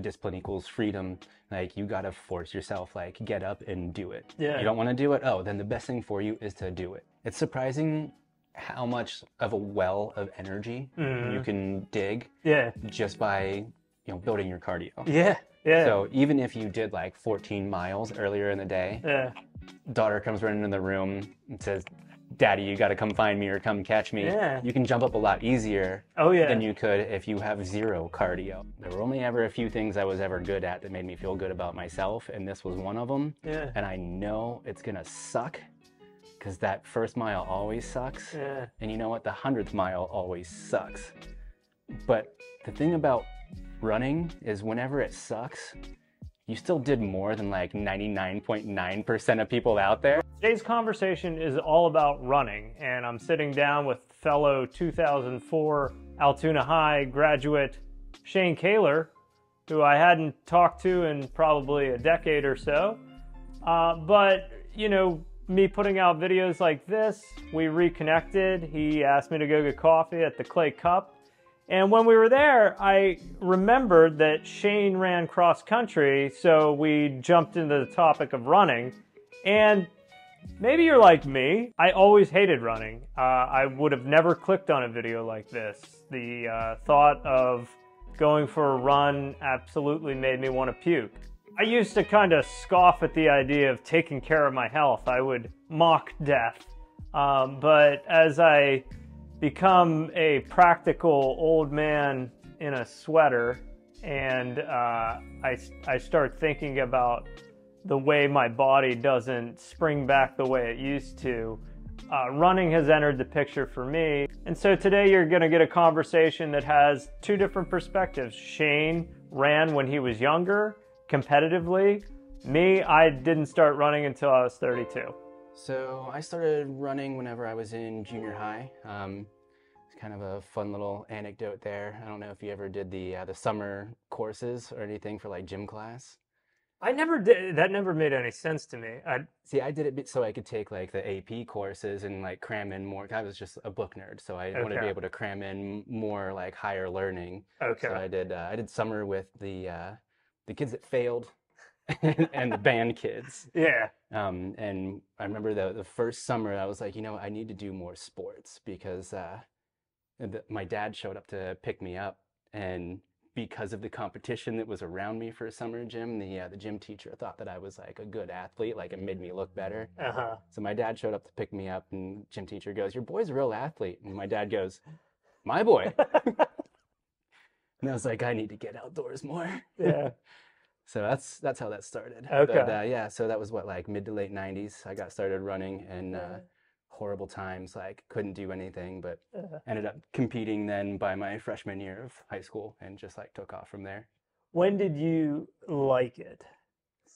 Discipline equals freedom. Like you gotta force yourself, like get up and do it. Yeah. You don't want to do it. Oh, then the best thing for you is to do it. It's surprising how much of a well of energy mm-hmm. you can dig Yeah. just by you know building your cardio. Yeah. Yeah. So even if you did like 14 miles earlier in the day, yeah. daughter comes running in the room and says, "Daddy, you got to come find me or come catch me." Yeah. You can jump up a lot easier Oh yeah. than you could if you have zero cardio. There were only ever a few things I was ever good at that made me feel good about myself, and this was one of them. Yeah. And I know it's gonna suck because that first mile always sucks. Yeah. And you know what? The hundredth mile always sucks. But the thing about running is whenever it sucks, you still did more than like 99.9% of people out there. Today's conversation is all about running, and I'm sitting down with fellow 2004 Altoona High graduate Shane Kaler, who I hadn't talked to in probably a decade or so. Uh, but, you know, me putting out videos like this, we reconnected. He asked me to go get coffee at the Clay Cup. And when we were there, I remembered that Shane ran cross country, so we jumped into the topic of running. And maybe you're like me. I always hated running. Uh, I would have never clicked on a video like this. The uh, thought of going for a run absolutely made me want to puke. I used to kind of scoff at the idea of taking care of my health. I would mock death. Um, but as I become a practical old man in a sweater and uh, I, I start thinking about the way my body doesn't spring back the way it used to. Uh, running has entered the picture for me. And so today you're going to get a conversation that has two different perspectives. Shane ran when he was younger, competitively. Me, I didn't start running until I was 32. So I started running whenever I was in junior high. Um, it's kind of a fun little anecdote there. I don't know if you ever did the uh, the summer courses or anything for like gym class. I never did. That never made any sense to me. I, See, I did it so I could take like the AP courses and like cram in more. I was just a book nerd, so I wanted to be able to cram in more like higher learning. okay. So I did uh, I did summer with the uh, the kids that failed and the band kids. yeah. Um, and I remember the the first summer I was like, you know, I need to do more sports because uh, the, my dad showed up to pick me up, and because of the competition that was around me for a summer gym, the uh, the gym teacher thought that I was like a good athlete, like it made me look better. Uh huh. So my dad showed up to pick me up, and gym teacher goes, "Your boy's a real athlete," and my dad goes, "My boy." and I was like, "I need to get outdoors more." Yeah. So that's that's how that started. Okay. But uh, yeah, so that was what like mid to late '90s. I got started running, and uh, horrible times. Like couldn't do anything, but Uh, ended up competing then by my freshman year of high school, and just like took off from there. when did you like it?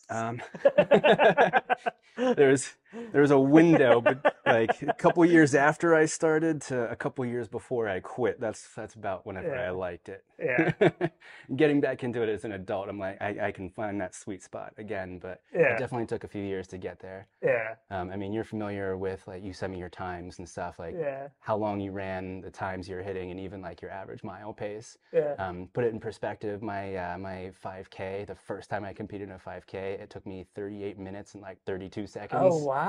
Um, there was there was a window, but like a couple years after I started to a couple years before I quit. That's that's about whenever Yeah. I liked it. Yeah. Getting back into it as an adult, I'm like I, I can find that sweet spot again, but Yeah. it definitely took a few years to get there. Yeah. Um, I mean, you're familiar with like you sent me your times and stuff, like Yeah. how long you ran, the times you're hitting, and even like your average mile pace. Yeah. Um, put it in perspective, my uh, my 5K, the first time I competed in a 5K, it took me 38 minutes and like 32 seconds. Oh wow.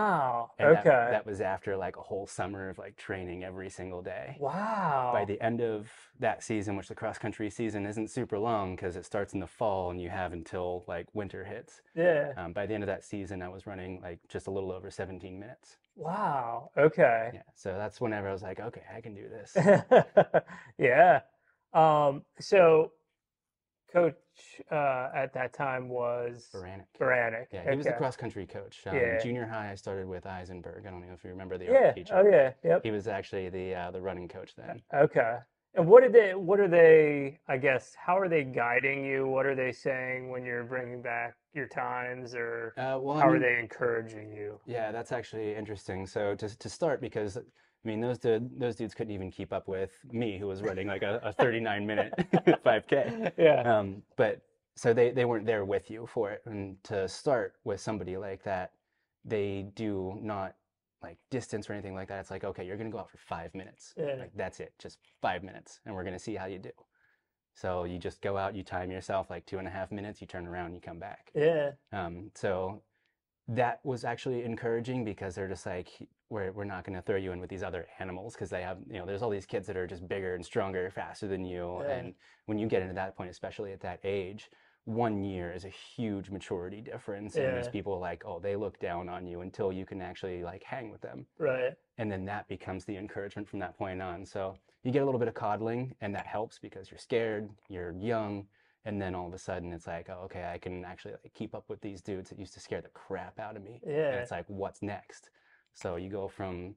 And okay. that, that was after like a whole summer of like training every single day. wow. By the end of that season, which the cross country season isn't super long because it starts in the fall and you have until like winter hits. yeah. Um, by the end of that season, I was running like just a little over 17 minutes. Wow. Okay. Yeah, so that's whenever I was like, okay, I can do this. yeah. Um, so, coach uh, at that time was Baranek. Baranek. Yeah, he was the cross country coach. Um, Yeah. Junior high, I started with Eisenberg. I don't know if you remember the Yeah. art teacher. Oh yeah. Yep. He was actually the uh, the running coach then. Okay. And what did they? What are they? I guess how are they guiding you? What are they saying when you're bringing back your times, or Uh, well, I how are they encouraging you? Yeah, that's actually interesting. So to to start, because I mean those dude, those dudes couldn't even keep up with me, who was running like a, a 39 minute 5K. Yeah. Um, but so they they weren't there with you for it. And to start with somebody like that, they do not like distance or anything like that. It's like okay, you're gonna go out for five minutes. Yeah. Like that's it, just five minutes, and we're gonna see how you do. So you just go out, you time yourself like two and a half minutes, you turn around, you come back. Yeah. Um, so that was actually encouraging because they're just like, we're, we're not going to throw you in with these other animals because they have, you know, there's all these kids that are just bigger and stronger, faster than you. Yeah. And when you get into that point, especially at that age, one year is a huge maturity difference. And there's Yeah. people like, oh, they look down on you until you can actually like hang with them. Right. And then that becomes the encouragement from that point on. So you get a little bit of coddling and that helps because you're scared, you're young, and then all of a sudden it's like, oh, okay, I can actually like keep up with these dudes that used to scare the crap out of me. And Yeah. it's like, what's next? So you go from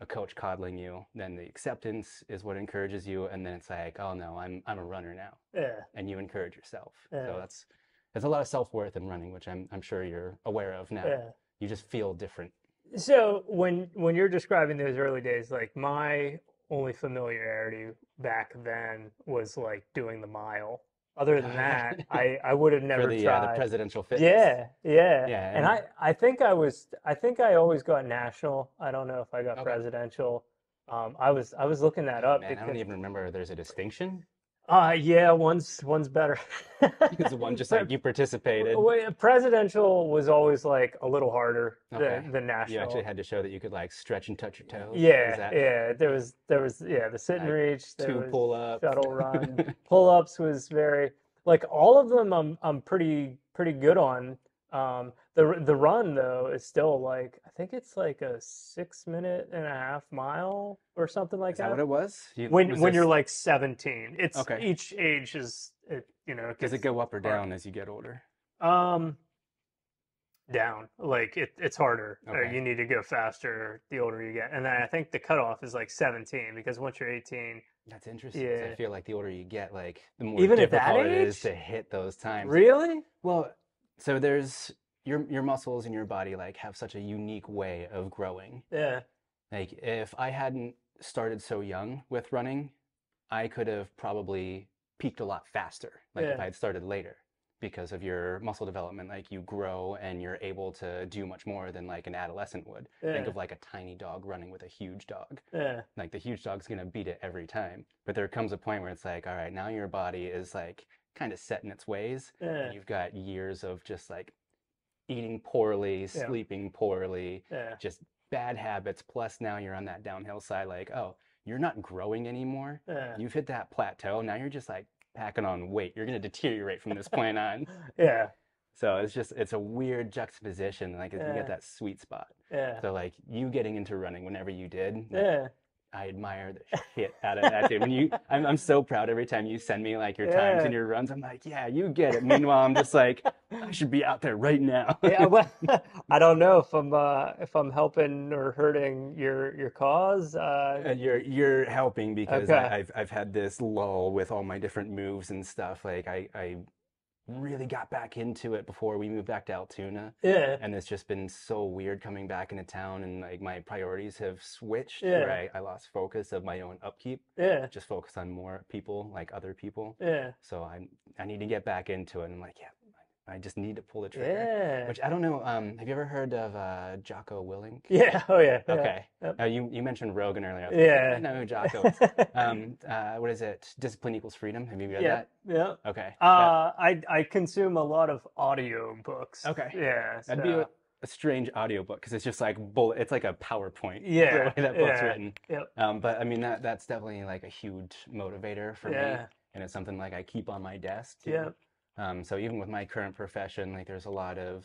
a coach coddling you, then the acceptance is what encourages you, and then it's like, oh no, I'm I'm a runner now, Yeah. and you encourage yourself. Yeah. So that's there's a lot of self worth in running, which I'm I'm sure you're aware of now. Yeah. You just feel different. So when when you're describing those early days, like my only familiarity back then was like doing the mile. Other than that, I I would have never for the uh, tried. the presidential fitness. Yeah, yeah, Yeah, And I, and- I think I was, I think I always got national. I don't know if I got Okay. presidential. Um, I was, I was looking that up man, I because, don't even remember there's a distinction. Uh, yeah, one's, one's better. Because the one just like you participated. Presidential was always like a little harder Okay. than, than national. You actually had to show that you could like stretch and touch your toes. Yeah, that yeah. There was, there was, yeah, the sit and reach. There Two pull up. shuttle run. pull ups was very like all of them I'm I'm pretty pretty good on. Um the the run though is still like I think it's like a six minute and a half mile or something like Is that what it was? You, when was when you're like 17 it's Okay. each age is it you know does it go up or hard. down as you get older? um down like it, it's harder Okay. you need to go faster the older you get and then i think the cutoff is like 17 because once you're 18 That's interesting. Yeah. I feel like the older you get, like the more Even at that difficult it is to hit those times. really Well, so there's your your muscles and your body like have such a unique way of growing. yeah Like if I hadn't started so young with running, I could have probably peaked a lot faster. Like if I had started later because of your muscle development, like you grow and you're able to do much more than like an adolescent would. Think of like a tiny dog running with a huge dog. yeah Like the huge dog's gonna beat it every time. But there comes a point where it's like, all right, now your body is like kind of set in its ways. yeah And you've got years of just like eating poorly, Yeah. sleeping poorly, yeah just bad habits. Plus now you're on that downhill side, like, oh, you're not growing anymore. yeah You've hit that plateau. Now you're just like packing on weight. You're gonna deteriorate from this point on. yeah So it's just it's a weird juxtaposition. Like you get that sweet spot. yeah So like you getting into running whenever you did, like, yeah I admire the shit out of that dude. When you, I'm, I'm so proud every time you send me like your times Yeah. and your runs. I'm like, yeah, you get it. Meanwhile, I'm just like, I should be out there right now. yeah well, i don't know if i'm uh if i'm helping or hurting your your cause uh And you're you're helping because Okay. I, I've I've had this lull with all my different moves and stuff. Like I I really got back into it before we moved back to Altoona, yeah and it's just been so weird coming back into town and like my priorities have switched. Yeah. Where I, I lost focus of my own upkeep. yeah Just focus on more people, like other people. yeah So I'm I need to get back into it. And I'm like, yeah, I just need to pull the trigger. yeah Which I don't know. Um, have you ever heard of uh, Jocko Willink? yeah oh yeah yeah. Okay. Yep. Uh, you you mentioned Rogan earlier. I was like, Yeah. I know who Jocko is. um, uh, what is it? Discipline equals freedom. Have you read yeah that? yeah Okay. uh i i consume a lot of audio books Okay. yeah That'd be a, a strange audiobook because it's just like bullet. It's like a PowerPoint. Yeah, The way that book's yeah. written. Yep. Um, but I mean that that's definitely like a huge motivator for me, Yeah. and it's something like I keep on my desk. Yeah. Um, so even with my current profession, like there's a lot of,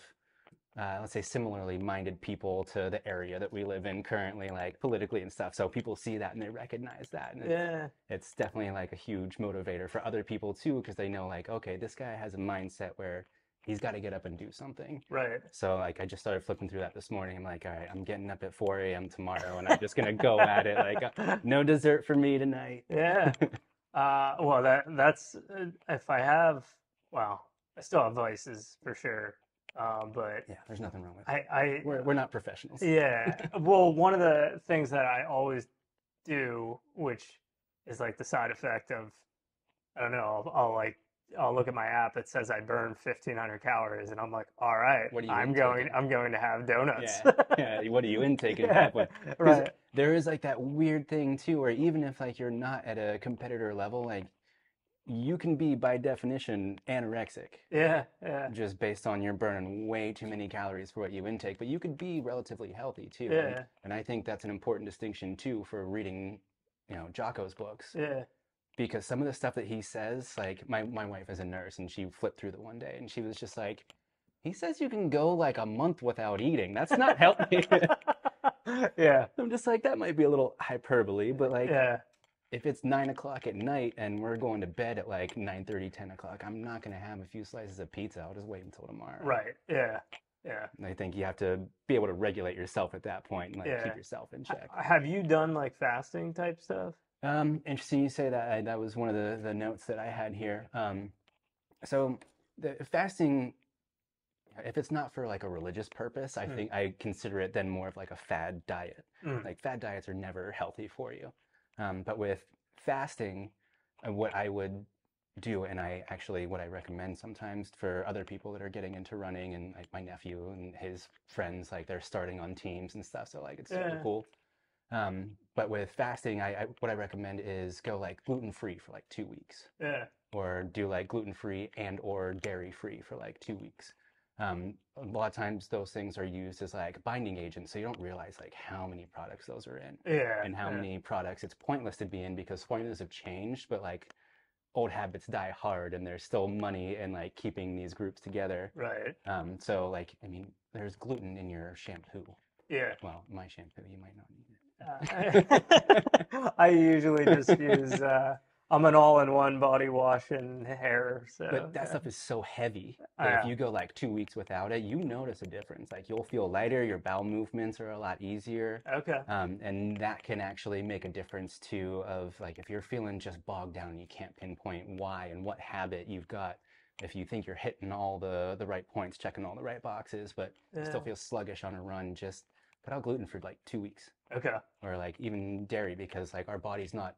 uh, let's say, similarly minded people to the area that we live in currently, like politically and stuff. So people see that and they recognize that, and it's, yeah it's definitely like a huge motivator for other people too, because they know like, okay, this guy has a mindset where he's got to get up and do something. right So like I just started flipping through that this morning. I'm like, all right, I'm getting up at 4 a.m. tomorrow, and I'm just gonna go at it. Like, uh, no dessert for me tonight. Yeah. Uh, well, that that's uh, if I have. Well, I still have vices for sure. Um, but Yeah, there's nothing wrong with it. I, I We're we're not professionals. yeah. Well, one of the things that I always do, which is like the side effect of, I don't know. I'll, I'll like I'll look at my app. It says I burn fifteen hundred calories, and I'm like, all right, What are you I'm going. I'm going to have donuts. yeah, yeah. What are you intaking Yeah, that right. There is like that weird thing too, where even if like you're not at a competitor level, like you can be by definition anorexic Yeah, yeah, just based on you're burning way too many calories for what you intake, but you could be relatively healthy too. And, yeah, and I think that's an important distinction too for reading, you know, Jocko's books yeah. because some of the stuff that he says, like my, my wife is a nurse and she flipped through the one day and she was just like, he says you can go like a month without eating. That's not healthy. yeah, I'm just like, that might be a little hyperbole, but like, yeah, if it's nine o'clock at night and we're going to bed at like 9 30 10 o'clock, I'm not going to have a few slices of pizza. I'll just wait until tomorrow. right. Yeah, yeah. And I think you have to be able to regulate yourself at that point and like Yeah. keep yourself in check. Have you done like fasting type stuff? Um, interesting you say that. I, that was one of the, the notes that I had here. Um, so the fasting, if it's not for like a religious purpose, I Mm. think I consider it then more of like a fad diet. Mm. Like fad diets are never healthy for you. Um, but with fasting, uh, what I would do, and I actually what I recommend sometimes for other people that are getting into running, and like my nephew and his friends, like they're starting on teams and stuff. So like it's super Yeah. cool. Um, but with fasting, I, I what I recommend is go like gluten free for like two weeks, Yeah, or do like gluten free and or dairy free for like two weeks. Um, a lot of times those things are used as like binding agents, so you don't realize like how many products those are in yeah, and how yeah. many products it's pointless to be in because formulas have changed, but like old habits die hard, and there's still money in like keeping these groups together. Right. Um, so like I mean, there's gluten in your shampoo. Yeah. Well, my shampoo, you might not need it. Uh, I usually just use. Uh, I'm an all-in-one body wash and hair. So But that yeah. stuff is so heavy that if you go like two weeks without it, you notice a difference. Like you'll feel lighter, your bowel movements are a lot easier. Okay. Um, and that can actually make a difference too of like if you're feeling just bogged down and you can't pinpoint why and what habit you've got. If you think you're hitting all the the right points, checking all the right boxes, but still Yeah. feel sluggish on a run, just put out gluten for like two weeks Okay. or like even dairy because like our body's not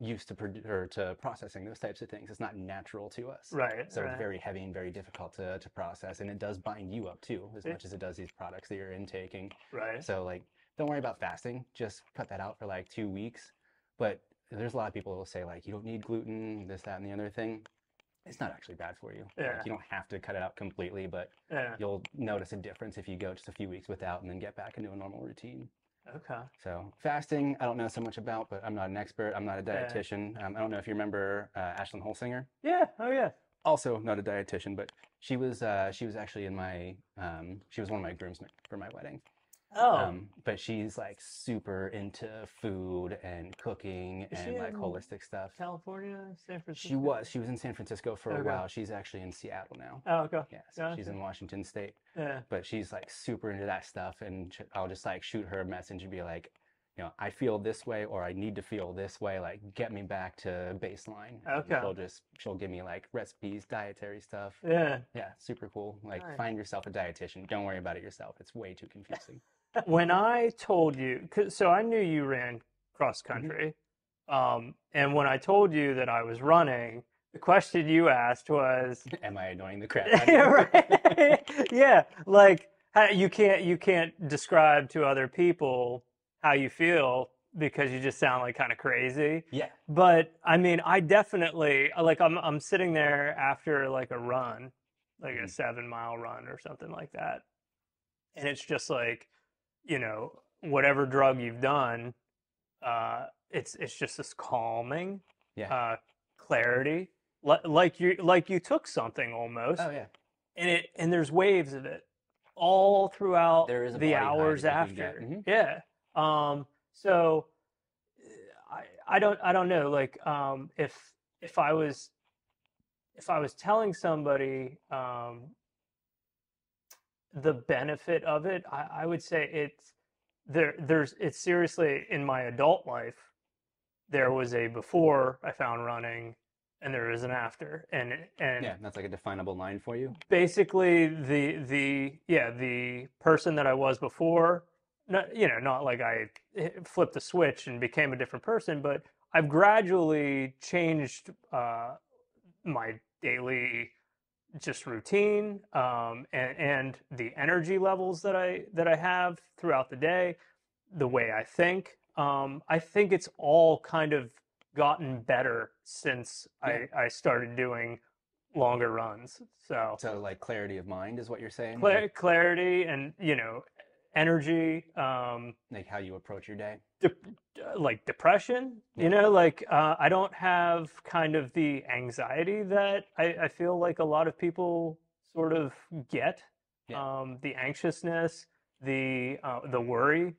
used to or to processing those types of things. It's not natural to us. Right. So right. it's very heavy and very difficult to, to process, and it does bind you up too, as much as it does these products that you're intaking. right. So like, don't worry about fasting. Just cut that out for like two weeks. But there's a lot of people who will say like, you don't need gluten, this, that, and the other thing. It's not actually bad for you. Yeah. Like, you don't have to cut it out completely, but Yeah. you'll notice a difference if you go just a few weeks without and then get back into a normal routine. Okay. So fasting, I don't know so much about, but I'm not an expert. I'm not a Yeah. dietitian. Um, I don't know if you remember uh, Ashlyn Holsinger Yeah. Oh yeah. also not a dietitian, but she was uh, she was actually in my um, she was one of my groomsmen for my wedding. Oh. Um, but she's like super into food and cooking Is she and like in holistic stuff. California, San Francisco. She was she was in San Francisco for a Okay. while. She's actually in Seattle now. Oh okay. Yeah, so she's in Washington State. Yeah. But she's like super into that stuff, and sh- I'll just like shoot her a message and be like, you know, I feel this way or I need to feel this way. Like, get me back to baseline. And Okay. She'll just she'll give me like recipes, dietary stuff. Yeah. Yeah, super cool. Like, Nice. find yourself a dietitian. Don't worry about it yourself. It's way too confusing. When I told you, so I knew you ran cross Mm-hmm. country, um, and when I told you that I was running, the question you asked was, Am I annoying the crap yeah, you? right. yeah, like how, you can't you can't describe to other people how you feel because you just sound like kind of crazy. Yeah. But I mean, I definitely like I'm I'm sitting there after like a run, like a Mhm. seven mile run or something like that, and it's just like, you know, whatever drug you've done, uh, it's it's just this calming, Yeah. uh, clarity, li- like you like you took something almost, Oh yeah. and it and there's waves of it all throughout There is the hours that you can after. Mhm. Yeah. Um. So I I don't I don't know like um if if I was if I was telling somebody um the benefit of it, I, I would say it's there there's it's seriously in my adult life there was a before I found running and there is an after and and Yeah, that's like a definable line for you. basically the the yeah the person that I was before not you know not like I flipped the switch and became a different person but I've gradually changed uh, my daily just routine um, and and the energy levels that I that I have throughout the day the way I think um, I think it's all kind of gotten better since Yeah. I, I started doing longer runs. So So like clarity of mind is what you're saying? cla- clarity and you know energy, um, like how you approach your day? de- like depression. You know, like uh, I don't have kind of the anxiety that I, I feel like a lot of people sort of get. Yeah. Um, the anxiousness, the uh, the worry.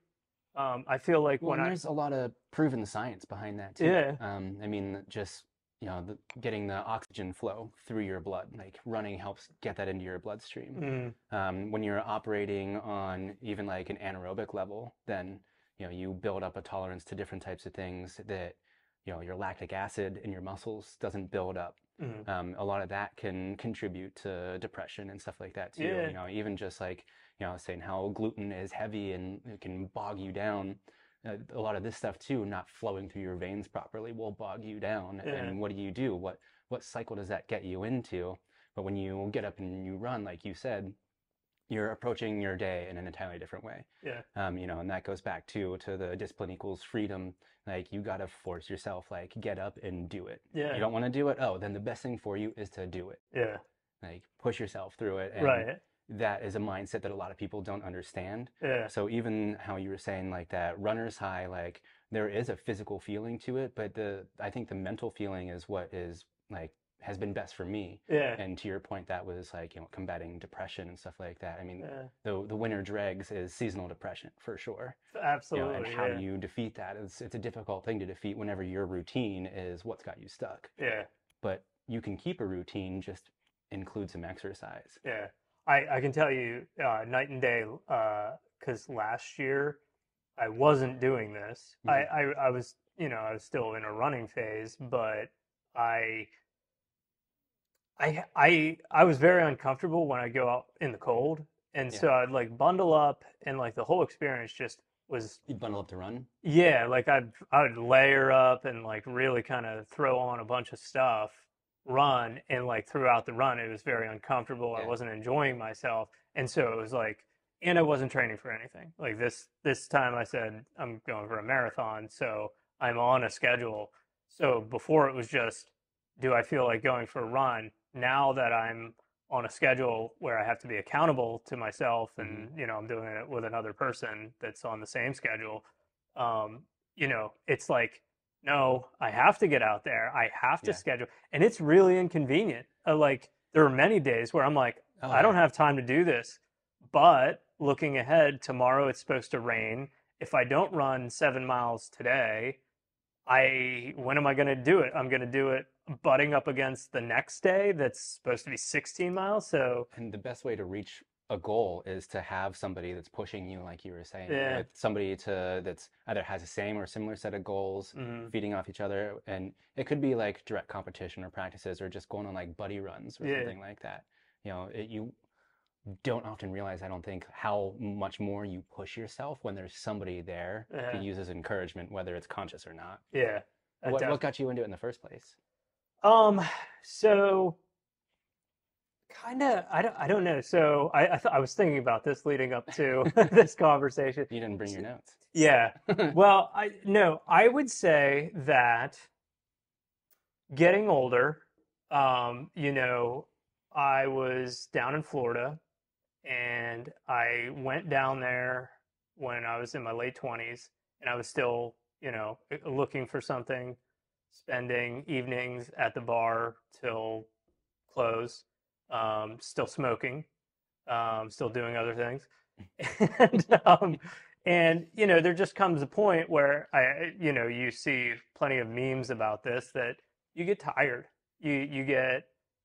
Um, I feel like Well, when I there's a lot of proven science behind that too. Yeah. Um, I mean, just you know, the, getting the oxygen flow through your blood, like running helps get that into your bloodstream. Mm, Um, when you're operating on even like an anaerobic level, then you know you build up a tolerance to different types of things that you know your lactic acid in your muscles doesn't build up. mm, Um, a lot of that can contribute to depression and stuff like that too. Yeah. You know, even just like you know, saying how gluten is heavy and it can bog you down. Uh, a lot of this stuff too, not flowing through your veins properly, will bog you down. Yeah. And what do you do? What what cycle does that get you into? But when you get up and you run, like you said, you're approaching your day in an entirely different way. yeah, Um, you know, and that goes back to to the discipline equals freedom. Like you gotta force yourself, like get up and do it. yeah, You don't want to do it. Oh, then the best thing for you is to do it. yeah, Like push yourself through it. And right, that is a mindset that a lot of people don't understand. yeah, So even how you were saying like that runner's high, like there is a physical feeling to it, but the I think the mental feeling is what is like has been best for me. yeah, And to your point, that was like you know combating depression and stuff like that. I mean, yeah, the the winter dregs is seasonal depression for sure. You know, absolutely, and how yeah, do you defeat that? It's it's a difficult thing to defeat whenever your routine is what's got you stuck. yeah, But you can keep a routine, just include some exercise. yeah. I I can tell you uh, night and day because last year I wasn't doing this. I, Mhm. I I was you know I was still in a running phase, but I. I, I I was very uncomfortable when I go out in the cold, and Yeah. so I'd like bundle up, and like the whole experience just was You bundle up to run. Yeah, like I'd I'd layer up and like really kind of throw on a bunch of stuff, run, and like throughout the run it was very uncomfortable. I wasn't enjoying myself, and so it was like, and I wasn't training for anything. Like this this time I said I'm going for a marathon, so I'm on a schedule. So before it was just, do I feel like going for a run? Now that I'm on a schedule where I have to be accountable to myself and you know I'm doing it with another person that's on the same schedule um you know it's like no I have to get out there I have to Yeah. schedule and it's really inconvenient uh, like there are many days where I'm like Oh, I don't yeah. have time to do this but looking ahead tomorrow it's supposed to rain if I don't run 7 miles today I when am I going to do it? I'm going to do it butting up against the next day that's supposed to be 16 miles. So And the best way to reach a goal is to have somebody that's pushing you, like you were saying, Yeah. right? somebody to that's either has the same or similar set of goals, mhm. feeding off each other, and it could be like direct competition or practices, or just going on like buddy runs or Yeah. something like that. You know, it, you don't often realize, I don't think, how much more you push yourself when there's somebody there Yeah. to use as encouragement, whether it's conscious or not. yeah. What, def- what got you into it in the first place? Um, so kind of, I don't, I don't know. So I, I, th- I was thinking about this leading up to this conversation. You didn't bring your notes. Yeah. Well, I no, I would say that getting older, um, you know, I was down in Florida and I went down there when I was in my late 20s and I was still, you know, looking for something, spending evenings at the bar till close, um, still smoking, um, still doing other things. And, um, and you know, there just comes a point where I, you know, you see plenty of memes about this that you get tired. You you get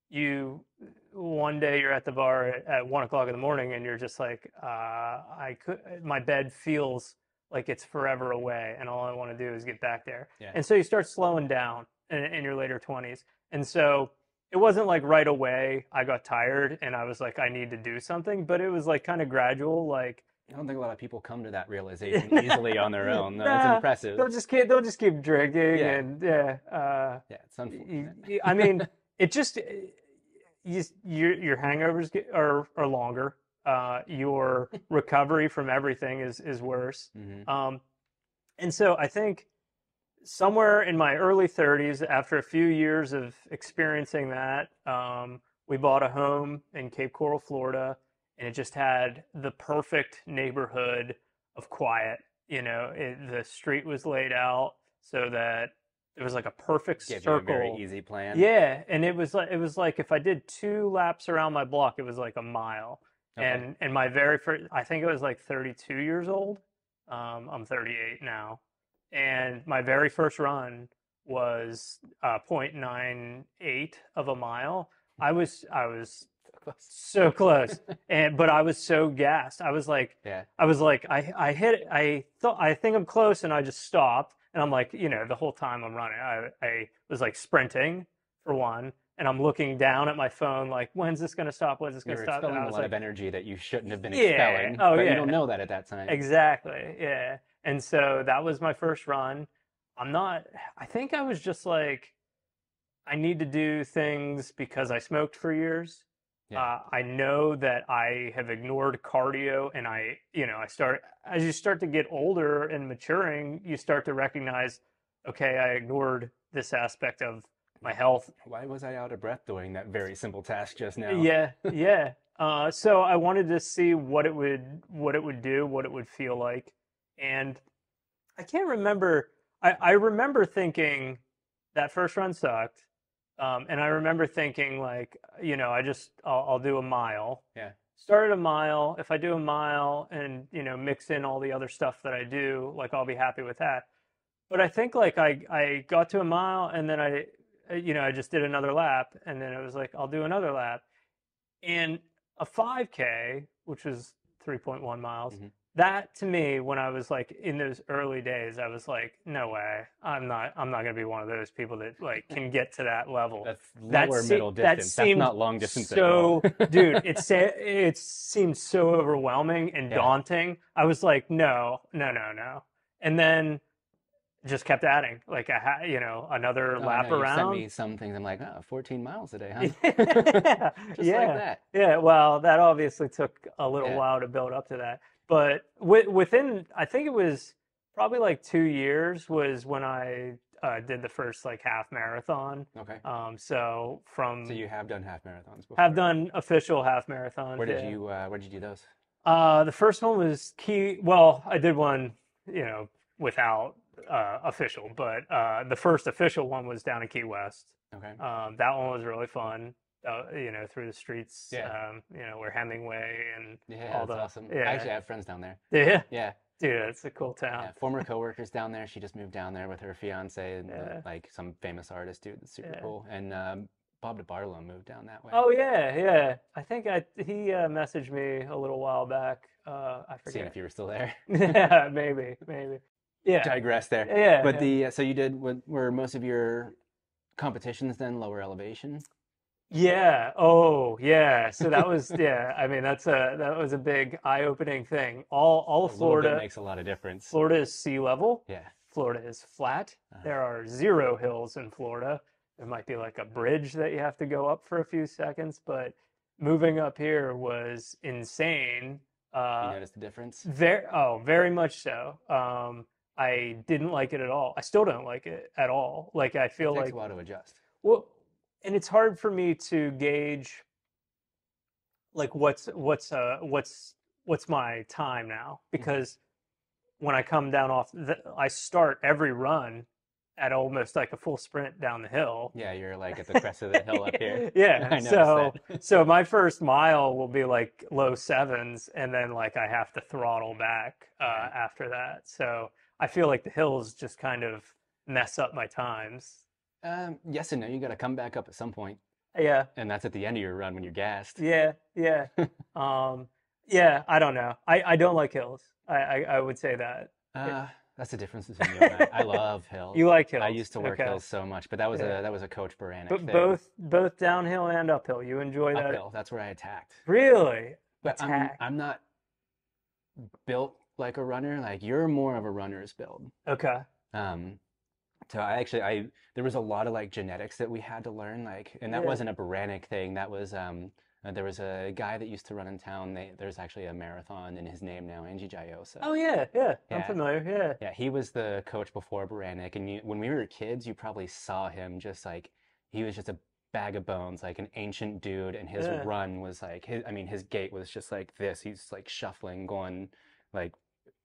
you one day you're at the bar at, at one o'clock in the morning and you're just like, uh, I could my bed feels like it's forever away and all I want to do is get back there. Yeah. And so you start slowing down in, in your later twenties. And so it wasn't like right away I got tired and I was like, I need to do something, but it was like kind of gradual, like I don't think a lot of people come to that realization easily on their own. That's Nah, impressive. they'll just keep they'll just keep drinking Yeah. and yeah. Uh, Yeah, it's unfortunate. I mean, it just you, your your hangovers get, are are longer. Uh, your recovery from everything is is worse. Mhm. Um, and so I think somewhere in my early 30s, after a few years of experiencing that, um, we bought a home in Cape Coral, Florida, and it just had the perfect neighborhood of quiet. You know, it, the street was laid out so that it was like a perfect Gave you circle. a very easy plan. Yeah, and it was like it was like if I did two laps around my block, it was like a mile. Okay. And and my very first, I think it was like 32 years old. Um, I'm 38 now, and my very first run was uh, 0.98 of a mile. I was I was so close, and but I was so gassed. I was like, Yeah. I was like, I I hit it. I thought I think I'm close, and I just stopped. And I'm like, you know, the whole time I'm running, I I was like sprinting for one, and I'm looking down at my phone, like, when's this gonna stop? When's this gonna were stop? And expelling I a was lot like, of energy that you shouldn't have been Yeah. expelling. Oh, yeah. you don't know that at that time. Exactly. Yeah. And so that was my first run. I'm not, I think I was just like, I need to do things because I smoked for years. Yeah. Uh, I know that I have ignored cardio and I, you know, I start, as you start to get older and maturing, you start to recognize, okay, I ignored this aspect of my health Why was I out of breath doing that very simple task just now? yeah, yeah. Uh, so I wanted to see what it would what it would do, what it would feel like, and I can't remember. I, I remember thinking that first run sucked, um, and I remember thinking like, you know, I just I'll, I'll do a mile. Yeah. Start at a mile. If I do a mile and you know mix in all the other stuff that I do, like I'll be happy with that. But I think like I I got to a mile and then I uh, you know, I just did another lap and then it was like, I'll do another lap. And a 5K, which was 3.1 miles, Mhm. That to me, when I was like in those early days, I was like, no way, I'm not, I'm not going to be one of those people that like can get to that level. That's That lower se- middle that distance. That's not long distance so, at all. dude, it sa- it seemed so overwhelming and Yeah. daunting. I was like, no, no, no, no. And then just kept adding, like I had, you know, another Oh, lap you around. sent me some things. I'm like, oh, 14 miles a day, huh? yeah, Just yeah, like that. yeah. Well, that obviously took a little Yeah. while to build up to that, but wi- within, I think it was probably like two years was when I uh, did the first like half marathon. Okay. Um, so from So you have done half marathons before. have done official half marathons. Where did yeah. you uh, where did you do those? Uh, the first one was key. Well, I did one, you know, without uh, official, but uh, the first official one was down in Key West. Okay. Um, that one was really fun. Uh, you know, through the streets. Yeah. Um, you know, where Hemingway and Yeah, all that's the- awesome. yeah. I actually have friends down there. yeah, Yeah. dude, it's a cool town. Yeah, former coworkers down there. She just moved down there with her fiance and Yeah. like some famous artist, dude. It's super Yeah. cool. And um, Bob DeBartolo moved down that way. Oh yeah, yeah. I think I he uh, messaged me a little while back. Uh, I Seeing forget. if you were still there. yeah, maybe, maybe. Yeah, Digress there. yeah. But the uh, so you did what were most of your competitions then lower elevation? Yeah. Oh, yeah. So that was yeah. I mean, that's a that was a big eye-opening thing. All all A Florida, makes a lot of difference. Florida is sea level. Yeah. Florida is flat. Uh-huh. There are zero hills in Florida. There might be like a bridge that you have to go up for a few seconds, but moving up here was insane. You Uh, noticed the difference? very oh, very much so. Um, I didn't like it at all. I still don't like it at all. Like I feel It takes like a while to adjust. well, and it's hard for me to gauge like what's what's uh what's what's my time now because when I come down off the, I start every run at almost like a full sprint down the hill. Yeah, you're like at the crest of the hill up here. yeah. So so my first mile will be like low sevens and then like I have to throttle back uh Right. after that. So I feel like the hills just kind of mess up my times. Um, yes and no. You got to come back up at some point, Yeah. and that's at the end of your run when you're gassed. Yeah, yeah. um, yeah, I don't know. I, I don't like hills. I, I, I would say that. Uh, that's the difference between you and I. I love hills. You like hills. I used to work okay. hills so much, but that was Yeah. a that was a Coach Baranek But thing. both both downhill and uphill. You enjoy that? uphill. That's where I attacked. Really? But I'm Attack. I'm not built like a runner. Like you're more of a runner's build. Okay. Um, so I actually I there was a lot of like genetics that we had to learn. Like, and that Yeah. wasn't a Baranek thing. That was um Uh, there was a guy that used to run in town. They, there's actually a marathon in his name now, Angie Jayosa. Oh yeah, yeah, I'm familiar. Yeah. Yeah, he was the coach before Baranek, and you, when we were kids, you probably saw him just like he was just a bag of bones, like an ancient dude, and his Yeah. run was like his. I mean, his gait was just like this. He's like shuffling, going like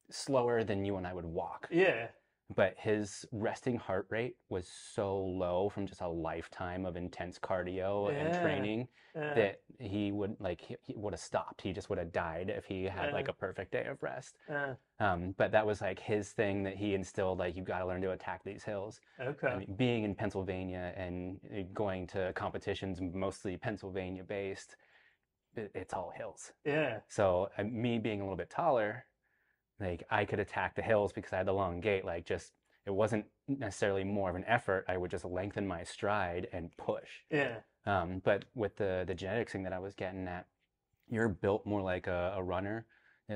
slower than you and I would walk. Yeah. But his resting heart rate was so low from just a lifetime of intense cardio and training Yeah. that he would like he, he would have stopped. He just would have died if he had like a perfect day of rest. yeah. Um, but that was like his thing that he instilled. Like you've got to learn to attack these hills. Okay. I mean, being in Pennsylvania and uh, going to competitions mostly Pennsylvania based, it, it's all hills. yeah. So uh, me being a little bit taller, like I could attack the hills because I had the long gait. Like just it wasn't necessarily more of an effort. I would just lengthen my stride and push. Yeah. Um, but with the the genetics thing that I was getting at, you're built more like a, a runner.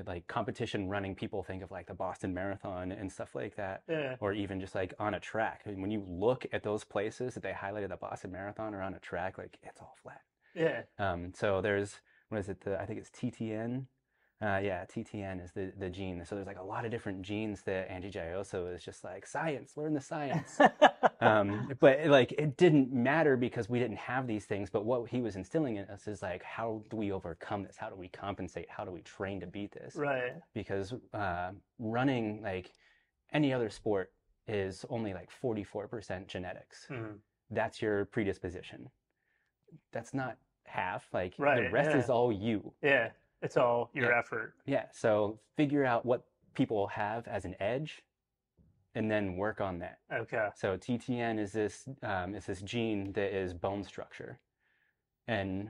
Like competition running, people think of like the Boston Marathon and stuff like that, Yeah. or even just like on a track. And when you look at those places that they highlighted the Boston Marathon or on a track, like it's all flat. Yeah. Um, so there's what is it? The, I think it's TTN. Uh, yeah, TTN is the the gene. So there's like a lot of different genes that Angie Jaioso is just like science, learn the science. um, but like it didn't matter because we didn't have these things. But what he was instilling in us is like, how do we overcome this? How do we compensate? How do we train to beat this? right. Because uh, running, like any other sport, is only like 44% genetics. Mhm. That's your predisposition. That's not half. Like the rest yeah. is all you. Yeah. It's all your Yeah. effort. Yeah. So figure out what people have as an edge, and then work on that. Okay. So TTN is this um, is this gene that is bone structure, and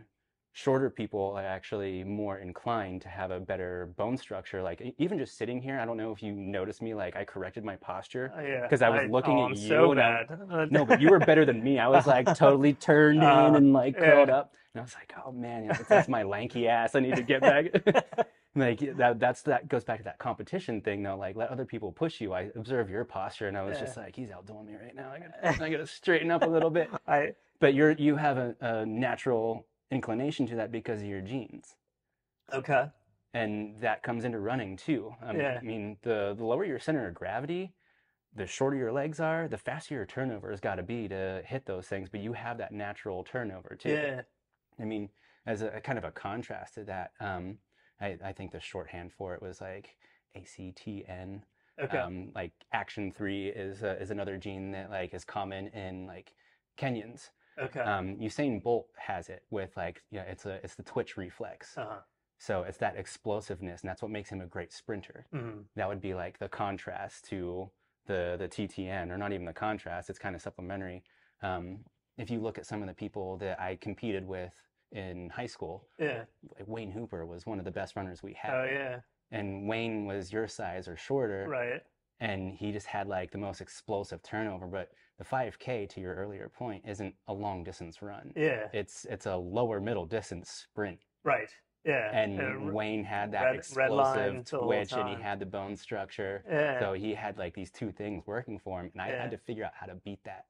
shorter people are actually more inclined to have a better bone structure. Like even just sitting here, I don't know if you noticed me. Like I corrected my posture. Uh, yeah. 'Cause I was looking oh, at I'm you so I-. No, but you were better than me. I was like totally turned in Uh, and like curled yeah. up, and I was like, oh man, know, that's my lanky ass. I need to get back. like that that's that goes back to that competition thing though like let other people push you i observe your posture and i was just like he's outdoing me right now i gotta, I gotta straighten up a little bit I but you're you have a, a natural inclination to that because of your genes okay. and that comes into running too um, Yeah. i mean the the lower your center of gravity the shorter your legs are the faster your turnover has got to be to hit those things but you have that natural turnover too Yeah. I mean, as a, kind of a contrast to that, um, I, I think the shorthand for it was like ACTN. Okay. Um, like Action Three is uh, is another gene that like is common in like Kenyans. Okay. Um, Usain Bolt has it with like yeah, it's a it's the twitch reflex. uh-huh. So it's that explosiveness, and that's what makes him a great sprinter. Mhm. That would be like the contrast to the the TTN, or not even the contrast. It's kind of supplementary. Um, if you look at some of the people that I competed with in high school, Yeah. like Wayne Hooper was one of the best runners we had. Oh yeah. And Wayne was your size or shorter, Right. and he just had like the most explosive turnover. But the 5K, to your earlier point, isn't a long distance run. Yeah. It's it's a lower middle distance sprint. Right. Yeah. And Uh, Wayne had that red- red explosive whole twitch, and he had the bone structure. yeah. So he had like these two things working for him, and I Yeah. had to figure out how to beat that.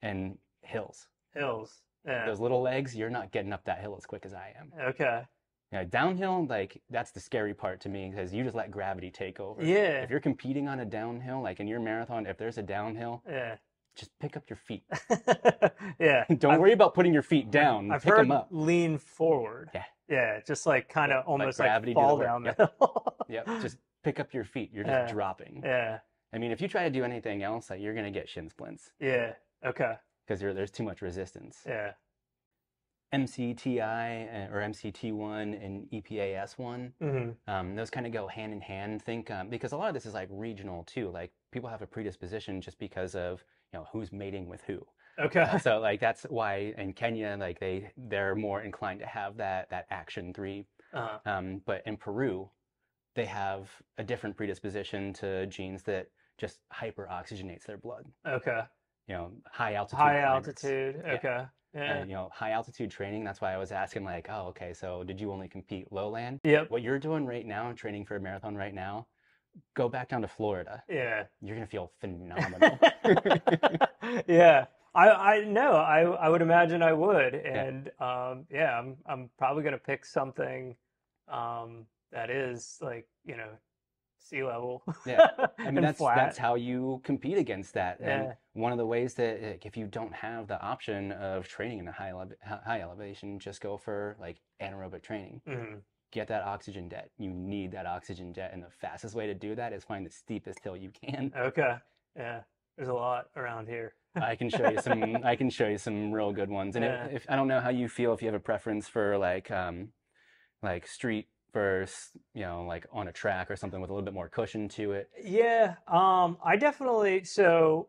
And hills, Hills. Yeah. those little legs, you're not getting up that hill as quick as I am. Okay. Yeah, downhill, like that's the scary part to me because you just let gravity take over. Yeah. If you're competing on a downhill, like in your marathon, if there's a downhill, Yeah. just pick up your feet. yeah. Don't I've- worry about putting your feet down. I've pick heard them up. lean forward. Yeah. Yeah. Just like kind of almost like, gravity do the fall down Yep. Yep, just pick up your feet. You're just Yeah. dropping. yeah. I mean, if you try to do anything else, like you're gonna get shin splints Yeah. Okay. because there's too much resistance. Yeah. MCTI uh, or MCT1 and E EPAS1, hmm um, those kind of go hand in hand. Think um, because a lot of this is like regional too. Like people have a predisposition just because of you know who's mating with who. Okay. so like that's why in Kenya like they they're more inclined to have that that action three. Uh, Um, but in Peru, they have a different predisposition to genes that just hyper oxygenates their blood. okay. You know, high altitude. High climates. altitude. Okay. Yeah. And, you know, high altitude training. That's why I was asking, like, oh, okay, so did you only compete lowland? Yep. What you're doing right now, training for a marathon right now, go back down to Florida. Yeah. You're gonna feel phenomenal. yeah. I I no, I I would imagine I would, and um, yeah, I'm I'm probably gonna pick something um, that is like you know sea level. Yeah. I mean, that's flat. that's how you compete against that. And Yeah. one of the ways that like, if you don't have the option of training in a high ele- high elevation, just go for like anaerobic training. Mhm. Get that oxygen debt. You need that oxygen debt, and the fastest way to do that is find the steepest hill you can. Okay. Yeah. There's a lot around here. I can show you some. I can show you some real good ones. And Yeah. if, if I don't know how you feel, if you have a preference for like um, like street versus you know like on a track or something with a little bit more cushion to it. Yeah, um, I definitely so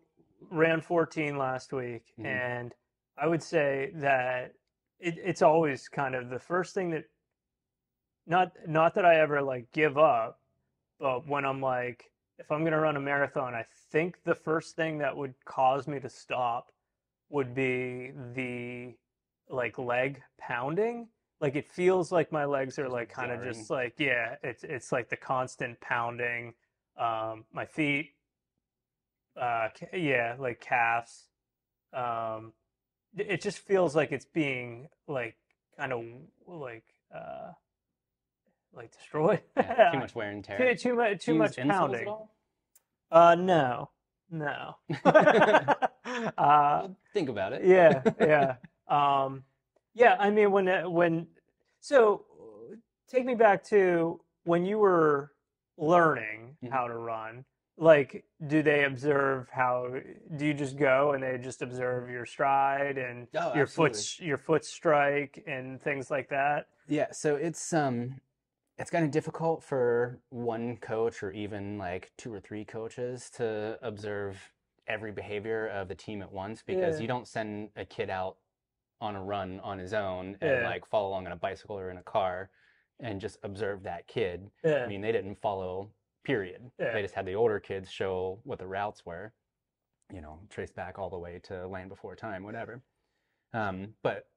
ran 14 last week, Mhm. and I would say that it, it's always kind of the first thing that not not that I ever like give up, but when I'm like if I'm gonna run a marathon, I think the first thing that would cause me to stop would be the like leg pounding. Like it feels like my legs are like kind of just like yeah, it's it's like the constant pounding. Um, my feet, uh, yeah, like calves. Um, it just feels like it's being like kind of like uh like destroyed. Yeah, too much wear and tear. Too, too much too much use insoles at pounding. Uh no. No. uh Think about it. yeah, yeah. Um yeah, I mean when when so take me back to when you were learning Mhm. how to run. Like do they observe how do you just go and they just observe your stride and Oh, your foot your foot strike and things like that? Yeah, so it's um it's kind of difficult for one coach or even like two or three coaches to observe every behavior of the team at once because Yeah. you don't send a kid out on a run on his own and Yeah. like follow along on a bicycle or in a car and just observe that kid. Yeah. I mean, they didn't follow, period. Yeah. They just had the older kids show what the routes were, you know, trace back all the way to Land Before Time, whatever. Um, but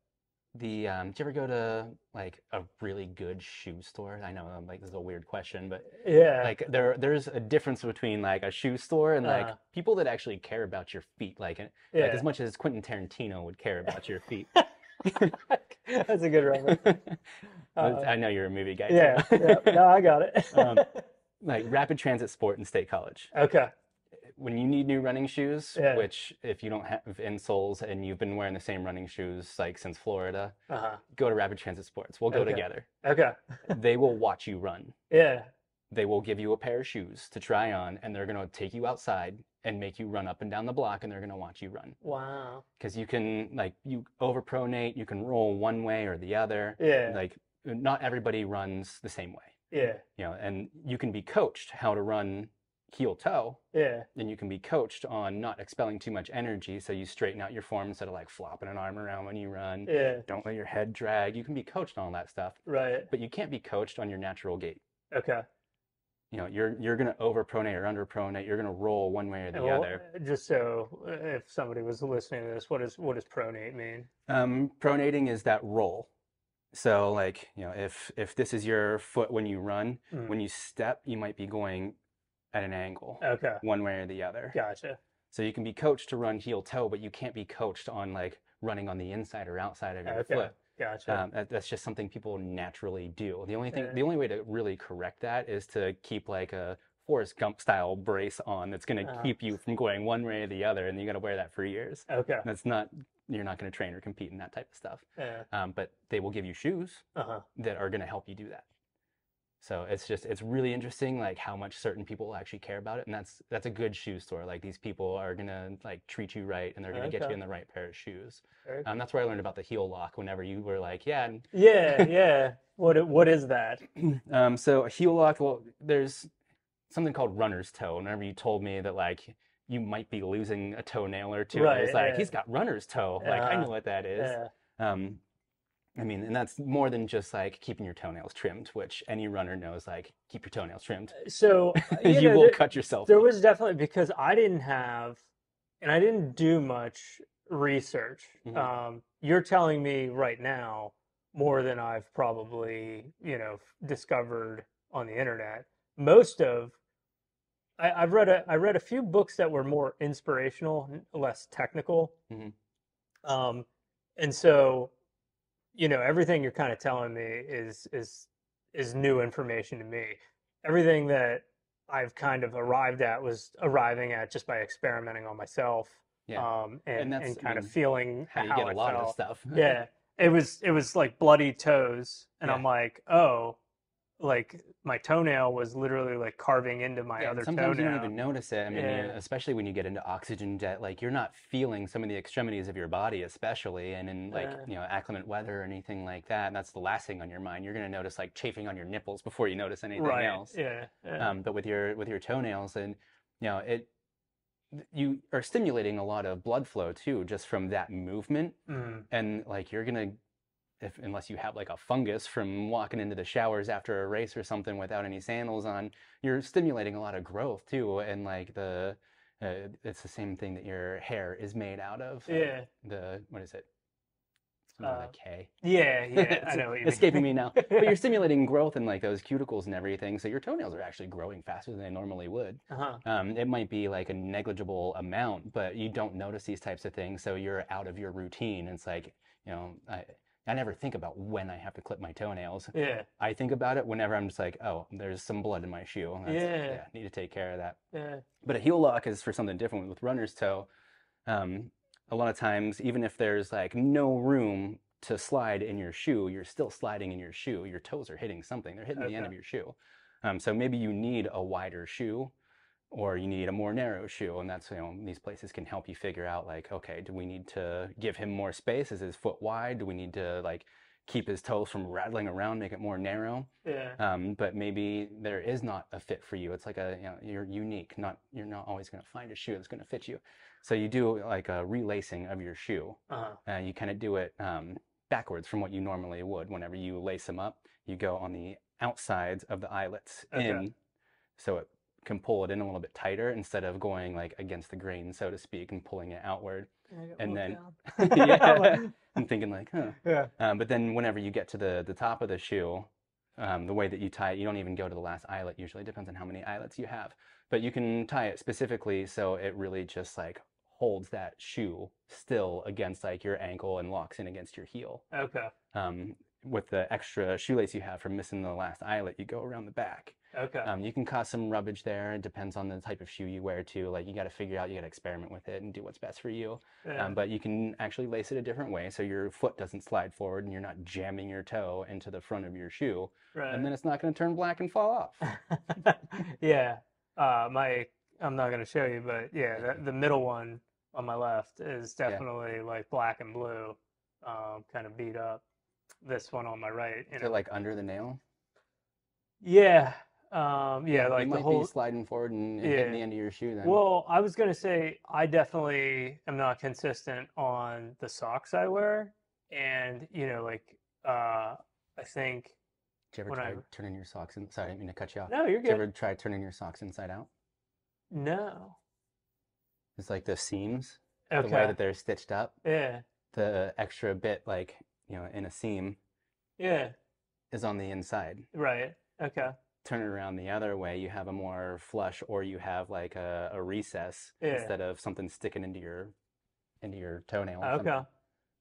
the um, do you ever go to like a really good shoe store? I know like this is a weird question, but yeah. like there there's a difference between like a shoe store and like Uh-huh. people that actually care about your feet, like like as much as Quentin Tarantino would care about your feet. That's a good reference. But Uh, I know you're a movie guy. Yeah, yeah. No, I got it. Um, like Rapid Transit Sport and State College. okay. When you need new running shoes, Yeah. which if you don't have insoles and you've been wearing the same running shoes like since Florida, Uh-huh. go to Rapid Transit Sports. We'll go Okay. together. Okay. They will watch you run. Yeah. They will give you a pair of shoes to try on, and they're going to take you outside and make you run up and down the block, and they're going to watch you run. Wow. Because you can, like, you overpronate, you can roll one way or the other. Yeah. Like, not everybody runs the same way, Yeah. you know, and you can be coached how to run heel toe, Yeah. and you can be coached on not expelling too much energy, so you straighten out your form instead of like flopping an arm around when you run. Yeah. Don't let your head drag. You can be coached on all that stuff, Right. but you can't be coached on your natural gait. Okay. you know you're you're going to overpronate or underpronate you're going to roll one way or the well, other Just so uh, if somebody was listening to this, what is what does pronate mean? um pronating is that roll so like you know if if this is your foot when you run Mm. when you step you might be going at an angle Okay. one way or the other Gotcha. so you can be coached to run heel toe but you can't be coached on like running on the inside or outside of your Okay. foot Gotcha. um, that, that's just something people naturally do the only thing the only way to really correct that is to keep like a Forrest Gump style brace on that's going to Uh-huh. keep you from going one way or the other, and you got to wear that for years. okay. That's not you're not going to train or compete in that type of stuff. Yeah. Um, but they will give you shoes Uh-huh. that are going to help you do that. So it's just it's really interesting like how much certain people actually care about it, and that's that's a good shoe store. Like these people are gonna like treat you right, and they're gonna get you in the right pair of shoes. Very Um, that's where I learned about the heel lock. Whenever you were like, yeah, and Yeah, yeah. What what is that? um, so a heel lock, well, there's something called runner's toe. Whenever you told me that like you might be losing a toenail or two, I Right, was like, yeah. he's got runner's toe. Like I know what that is. Yeah. Um, I mean, and that's more than just like keeping your toenails trimmed, which any runner knows. Like keep your toenails trimmed. So you know, will there- cut yourself. There was definitely because I didn't have, and I didn't do much research. Mhm. Um, you're telling me right now more than I've probably, you know, discovered on the internet. Most of I, I've read a I read a few books that were more inspirational, less technical. Mhm. Um, and so, you know, everything you're kind of telling me is is is new information to me. Everything that I've kind of arrived at was arriving at just by experimenting on myself. Yeah. Um, and, And that's, and I kind of feeling How you how get a lot felt. of stuff. Yeah. It was it was like bloody toes, and I'm like, oh, like my toenail was literally like carving into my Yeah, other sometimes you toenail. don't even notice it. I mean, Yeah. especially when you get into oxygen debt, like you're not feeling some of the extremities of your body, especially, and in like Yeah. you know acclimate weather or anything like that. That's the last thing on your mind. You're gonna notice like chafing on your nipples before you notice anything right. else. Yeah. yeah. Um, but with your with your toenails, and you know it, you are stimulating a lot of blood flow too, just from that movement, Mm. and like you're gonna. If, unless you have like a fungus from walking into the showers after a race or something without any sandals on, you're stimulating a lot of growth too, and like the, uh, it's the same thing that your hair is made out of. uh, Yeah. The what is it? Uh, K. Yeah. Yeah. I know what you mean. escaping me now. But you're stimulating growth in like those cuticles and everything, so your toenails are actually growing faster than they normally would. Uh-huh. Um, it might be like a negligible amount, but you don't notice these types of things, so you're out of your routine. It's like, you know, I, I never think about when I have to clip my toenails. Yeah. I think about it whenever I'm just like, oh, there's some blood in my shoe. That's, Yeah. need to take care of that. Yeah. But a heel lock is for something different with runner's toe. Um, a lot of times, even if there's like no room to slide in your shoe, you're still sliding in your shoe. Your toes are hitting something. They're hitting the end of your shoe. Um, so maybe you need a wider shoe or you need a more narrow shoe. And that's, you know, these places can help you figure out like, okay, do we need to give him more space? Is his foot wide? Do we need to like keep his toes from rattling around, make it more narrow? Yeah. um, but maybe there is not a fit for you. It's like a you know you're unique. Not you're not always going to find a shoe that's going to fit you. So you do like a relacing of your shoe. Uh-huh. Uh, you kind of do it um, backwards from what you normally would. Whenever you lace them up, you go on the outsides of the eyelets Okay. in, so it can pull it in a little bit tighter instead of going like against the grain, so to speak, and pulling it outward. And then- yeah, I'm thinking like, huh. yeah. Um, but then whenever you get to the, the top of the shoe, um, the way that you tie it, you don't even go to the last eyelet usually. It depends on how many eyelets you have. But you can tie it specifically so it really just like holds that shoe still against like your ankle and locks in against your heel. Okay. Um, with the extra shoelace you have from missing the last eyelet, you go around the back. Okay. Um, you can cause some rubbage there. It depends on the type of shoe you wear too. Like you got to figure out, you got to experiment with it and do what's best for you. yeah. Um, but you can actually lace it a different way so your foot doesn't slide forward and you're not jamming your toe into the front of your shoe. right. And then it's not going to turn black and fall off. yeah. Uh, my I'm not gonna show you, but yeah, the, the middle one on my left is Yeah. definitely like black and blue, um, kind of beat up. This one on my right, you Is it like under the nail? yeah, um, yeah, you like might the whole. be sliding forward and, and hitting the end of your shoe then. Well, I was gonna say I definitely am not consistent on the socks I wear, and you know, like uh, I think Did you ever try I- turning your socks in? Sorry, I didn't mean to cut you off. no, you're Did you good. ever try turning your socks inside out? No, It's like the seams, the way that they're stitched up, yeah, the extra bit like, you know, in a seam yeah, is on the inside. right, okay, turn it around the other way, you have a more flush, or you have like a, a recess Yeah. instead of something sticking into your into your toenail. or something. okay,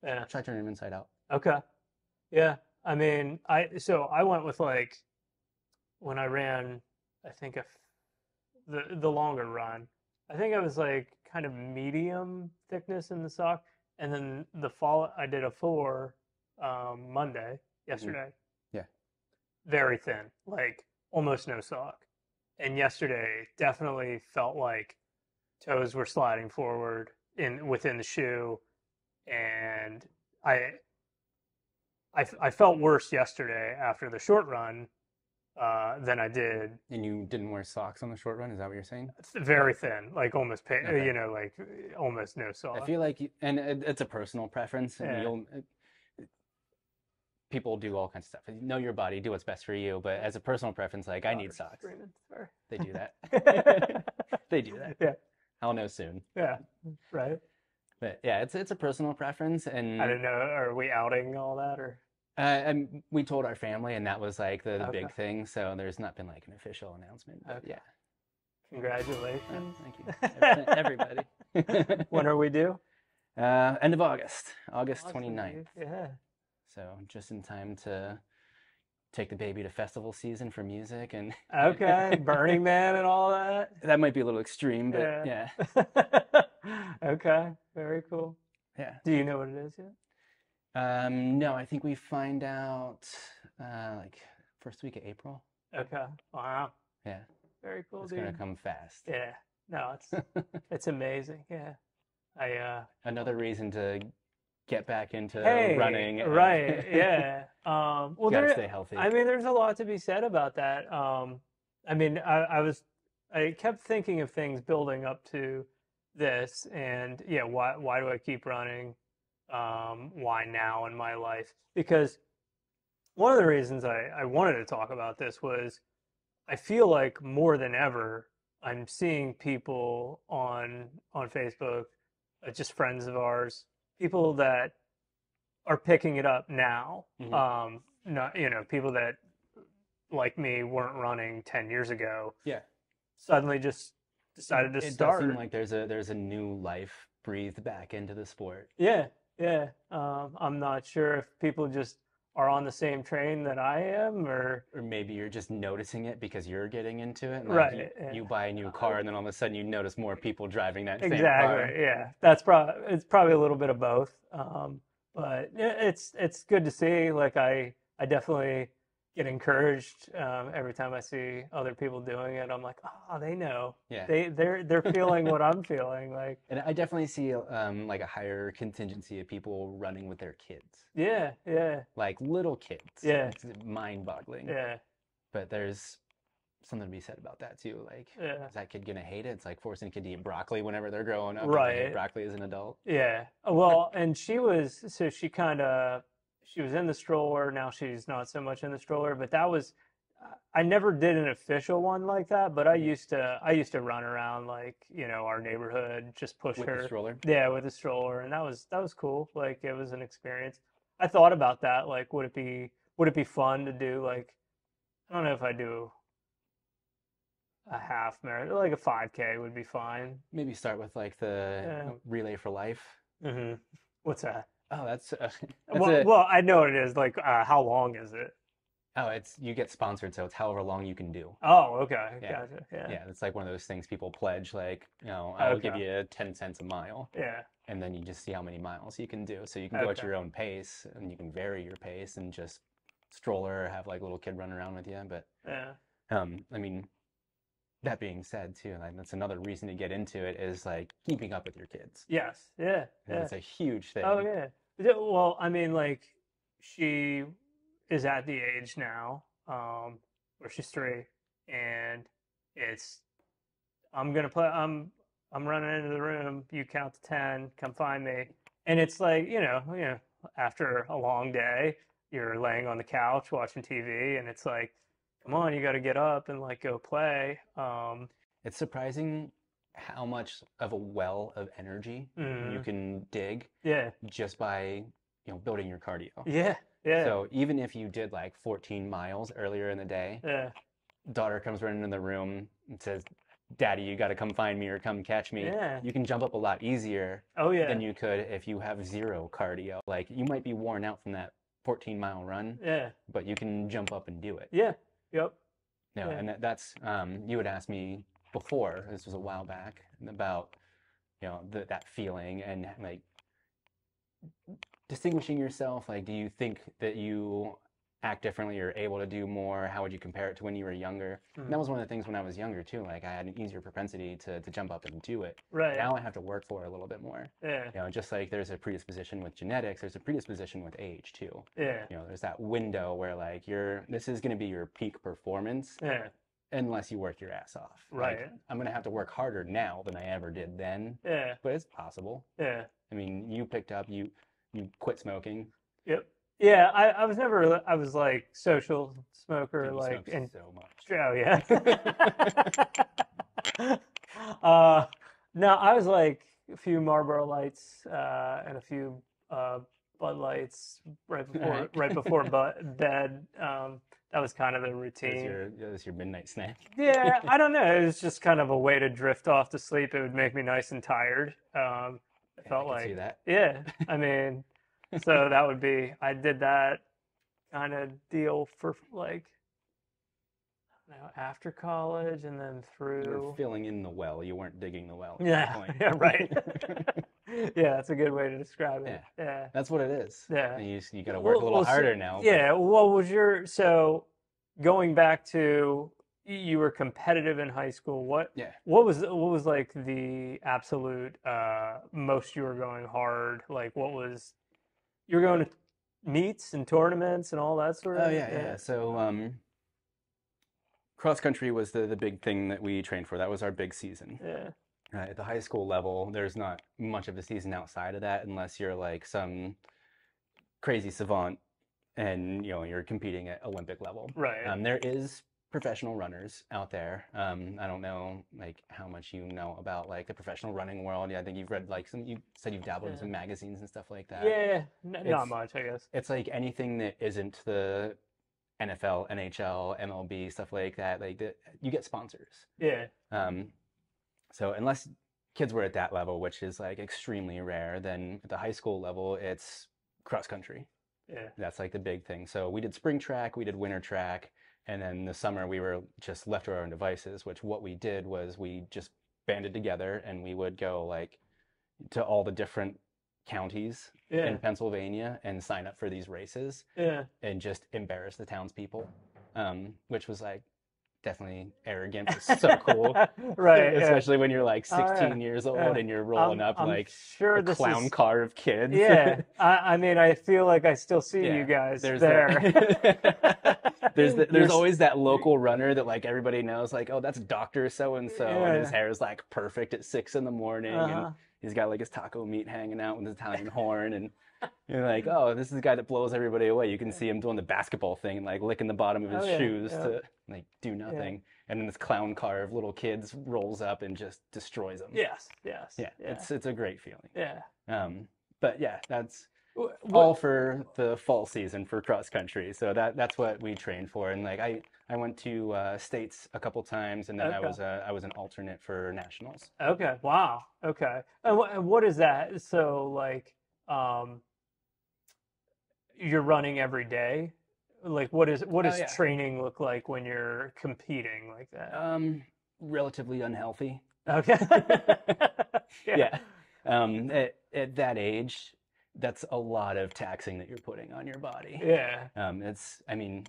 yeah. Try turning them inside out. Okay. Yeah. I mean, I so I went with like when I ran, I think if the the longer run, I think I was like kind of medium thickness in the sock, and then the fall I did a four um, Monday yesterday. Mm-hmm. Yeah. Very thin, like almost no sock, and yesterday definitely felt like toes were sliding forward in within the shoe, and I, I felt worse yesterday after the short run uh, than I did. And you didn't wear socks on the short run? Is that what you're saying? It's Very thin, like almost, pa- Okay. you know, like almost no sock. I feel like, you, and it, it's a personal preference. And Yeah. you'll, it, people do all kinds of stuff. Know your body, do what's best for you. But as a personal preference, like I need socks. They do that. they do that. Yeah, I'll know soon. yeah, right. But yeah, it's it's a personal preference, and I don't know. Are we outing all that or? Uh, and we told our family, and that was like the, the big thing. So there's not been like an official announcement. But Okay. yeah, Congratulations. thank you, everybody. when are we due? Uh, end of August, August Awesome, 29th. dude. Yeah. So just in time to take the baby to festival season for music, and Okay. Burning Man and all that. that might be a little extreme, but yeah, Yeah. okay. Very cool. yeah. Do you know what it is yet? Um, no, I think we find out uh, like first week of April. Okay. Wow. Yeah, Very cool, it's dude. gonna come fast. Yeah. No, it's it's amazing. Yeah. I uh Another reason to get back into hey, running. right. Yeah. Um well there stay healthy. I mean there's a lot to be said about that. Um I mean I, I was I kept thinking of things building up to this and yeah, why why do I keep running? Um why now in my life? Because one of the reasons I, I wanted to talk about this was I feel like more than ever I'm seeing people on on Facebook, uh, just friends of ours, people that are picking it up now. Mhm. Um, not you know people that like me weren't running ten years ago. Yeah. suddenly just decided to it start. does seem like there's a there's a new life breathed back into the sport. Yeah, yeah. Um, I'm not sure if people just are on the same train that I am, or Or maybe you're just noticing it because you're getting into it. and, like, Right, You, yeah. you buy a new car and then all of a sudden you notice more people driving that same car. exactly. Yeah, that's probably it's probably a little bit of both. Um, but it's it's good to see. Like I I definitely get encouraged um, every time I see other people doing it. I'm like, oh, they know. Yeah. They they're they're feeling what I'm feeling. Like And I definitely see um, like a higher contingency of people running with their kids, yeah, yeah, like little kids. Yeah. It's mind-boggling. yeah, But there's something to be said about that too. Like, yeah. is that kid gonna hate it? It's like forcing a kid to eat broccoli whenever they're growing up. Right. Broccoli as an adult. Yeah. Well, and she was so she kind of she was in the stroller. Now she's not so much in the stroller, but that was I never did an official one like that, but I used to I used to run around like, you know, our neighborhood, just push her. With her. the stroller. Yeah, with a stroller, and that was that was cool. Like it was an experience. I thought about that. Like, would it be would it be fun to do like I don't know if I do a half marathon, like a five k would be fine. Maybe start with like the Yeah. relay for life. hmm What's that? Oh, that's, uh, that's Well, a- well, I know what it is. Like, uh, how long is it? oh, it's you get sponsored, so it's however long you can do. Oh, okay, Yeah. gotcha. Yeah, Yeah, it's like one of those things people pledge, like, you know, I'll give you 10 cents a mile, yeah, and then you just see how many miles you can do. So you can go at your own pace, and you can vary your pace and just stroller have like a little kid run around with you. But, yeah, um, I mean, that being said, too, like that's another reason to get into it is like keeping up with your kids. yes, yeah, yeah. It's a huge thing. Oh, yeah. Well, I mean, like, she is at the age now, um, where she's three, and it's, I'm gonna play, I'm, I'm running into the room. You count to ten. Come find me. And it's like, you know, you know, after a long day, you're laying on the couch watching TV, and it's like, come on, you got to get up and like go play. Um, It's surprising how much of a well of energy you mhm. can dig yeah, just by, you know, building your cardio. yeah, yeah, So even if you did like 14 miles earlier in the day, yeah, daughter comes running in the room and says, Daddy, you got to come find me or come catch me. yeah. You can jump up a lot easier Oh yeah, than you could if you have zero cardio. Like you might be worn out from that 14 mile run, yeah, but you can jump up and do it. yeah, yep. No, Yeah. and that, that's um, you had asked me before. This was a while back about you know the, that feeling and like distinguishing yourself. Like, do you think that you act differently or able to do more? How would you compare it to when you were younger? And that Mhm. was one of the things when I was younger too. Like, I had an easier propensity to to jump up and do it. Right. Now I have to work for it a little bit more. Yeah. You know, just like there's a predisposition with genetics, there's a predisposition with age too. Yeah. You know, there's that window where like you're this is going to be your peak performance Yeah. unless you work your ass off. Like, Right. I'm going to have to work harder now than I ever did then, Yeah. but it's possible. Yeah. I mean, you picked up, you you quit smoking. Yep. Yeah. I, I was never, I was like social smoker, like, smoke and so much. Oh yeah. uh, no, I was like a few Marlboro Lights uh, and a few uh, Bud Lights right before Alright. right before bu- bed. Um, that was kind of the That routine. your, that was your midnight snack. Yeah, I don't know. It was just kind of a way to drift off to sleep. It would make me nice and tired. Um, it Yeah, felt I can see like, that. yeah. I mean, so that would be. I did that kind of deal for like, know, after college and then through You were filling in the well. You weren't digging the well. Yeah, point. yeah, right. yeah, that's a good way to describe it. Yeah. That's what it is. Yeah. And you, you got to work Well- a little well, so- harder now. but- Yeah. What was your so going back to you were competitive in high school. What Yeah. what was what was like the absolute uh most you were going hard? Like what was you were going to meets and tournaments and all that sort of Oh yeah, yeah. So um, cross country was the the big thing that we trained for. That was our big season. yeah. Right, at the high school level, there's not much of a season outside of that unless you're like some crazy savant and you know you're competing at Olympic level. Right. Um, there is professional runners out there. Um, I don't know like how much you know about like the professional running world. Yeah, I think you've read like some. You said you've dabbled in some magazines and stuff like that. yeah, n- not much, I guess. It's like anything that isn't the NFL, NHL, MLB, stuff like that. Like the, you get sponsors. Yeah. Um, so unless kids were at that level, which is like extremely rare, then at the high school level, it's cross country. Yeah. That's like the big thing. So we did spring track, we did winter track, and then the summer we were just left to our own devices. Which what we did was we just banded together and we would go like to all the different counties Yeah. in Pennsylvania and sign up for these races Yeah. and just embarrass the townspeople, um, which was like definitely arrogant, but so cool. right. yeah. Especially when you're like Oh, yeah. 16 years old Yeah. and you're rolling I'm- up I'm like sure a clown is car of kids. Yeah, I, I mean, I feel like I still see Yeah, you guys there. there's the, there's always that local runner that like everybody knows like oh that's Doctor so and so and his hair is like perfect at six in the morning Uh-huh. and he's got like his taco meat hanging out with his Italian horn and you're like oh this is the guy that blows everybody away. You can see him doing the basketball thing like licking the bottom of his Oh, yeah, shoes yeah. to like do nothing. And then this clown car of little kids rolls up and just destroys them. Yes, yes. yeah, it's it's a great feeling. yeah. Um, but yeah, that's Wh- all for the fall season for cross country. So that that's what we train for. And like I I went to uh, states a couple times, and then I was a, I was an alternate for nationals. okay, wow. Okay. And what, and what is that? So, like, um, you're running every day? Like, what is what Oh, does yeah. training look like when you're competing like that? Um, relatively unhealthy. Okay. Yeah. Um, at at that age, that's a lot of taxing that you're putting on your body. Yeah. Um, it's, I mean,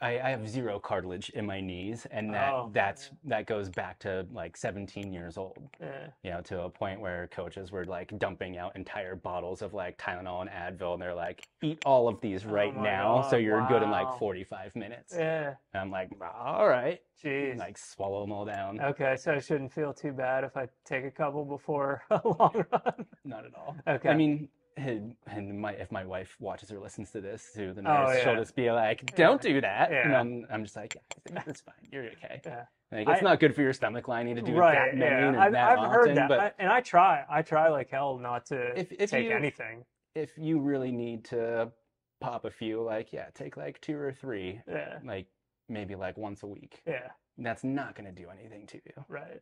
I, I have zero cartilage in my knees, and that Oh, that's that goes back to like 17 years old. Yeah. You know, to a point where coaches were like dumping out entire bottles of like Tylenol and Advil, and they're like, "Eat all of these Oh right my now, so you're good in like 45 minutes." Yeah. And I'm like, "All right," Jeez. like swallow them all down. Okay, so I shouldn't feel too bad if I take a couple before a long run. Not at all. Okay. I mean, and, and my if my wife watches or listens to this to the Oh, nurse, she'll just be like, "Don't do that," and Yeah. I'm I'm just like, "Yeah, it's fine. You're okay." Yeah. Like it's I- not good for your stomach lining to do right, that many yeah. and I've, that I've heard often, that, but I- and I try. I try like hell not to If- if take you- anything. if you really need to pop a few, like yeah, take like two or three, Yeah, like maybe like once a week. yeah, That's not going to do anything to you. right.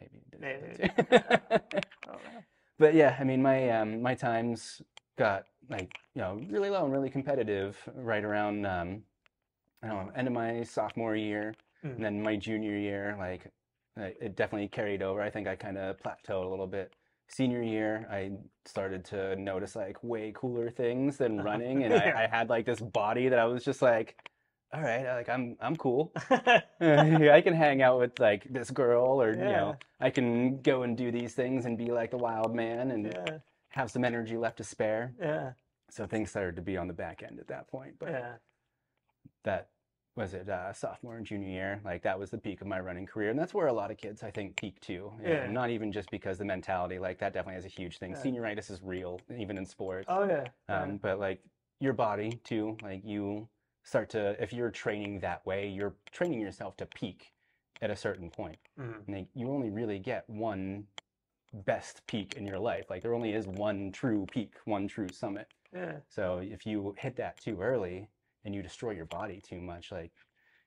Maybe it Maybe. does too. Yeah. But yeah, I mean, my um, my times got like you know really low and really competitive right around um, I don't know end of my sophomore year, Mm. and then my junior year, like it definitely carried over. I think I kind of plateaued a little bit. Senior year, I started to notice like way cooler things than running, and Yeah. I, I had like this body that I was just like, all right, like I'm I'm cool. I can hang out with like this girl, or you know, I can go and do these things and be like the wild man and yeah, have some energy left to spare. yeah, So things started to be on the back end at that point. But yeah. that was it, uh, sophomore and junior year. Like that was the peak of my running career, and that's where a lot of kids, I think, peak too. know, Yeah. Not even just because the mentality, like that, definitely has a huge thing. Yeah. Senioritis is real, even in sports. Oh yeah. Um, but like your body too, like you start to, if you're training that way, you're training yourself to peak at a certain point. Mhm. And you only really get one best peak in your life. Like there only is one true peak, one true summit. Yeah. So if you hit that too early and you destroy your body too much, like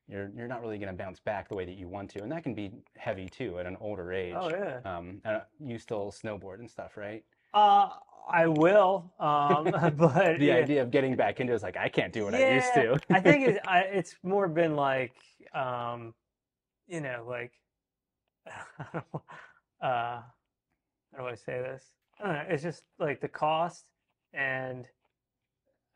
you're you're not really going to bounce back the way that you want to, and that can be heavy too at an older age. Oh yeah. Um, and you still snowboard and stuff, right? Uh, I will. Um, but The yeah. idea of getting back into it is like I can't do what I used to. I think it's, I, it's more been like, um, you know, like, uh, how do I say this? I don't know. It's just like the cost, and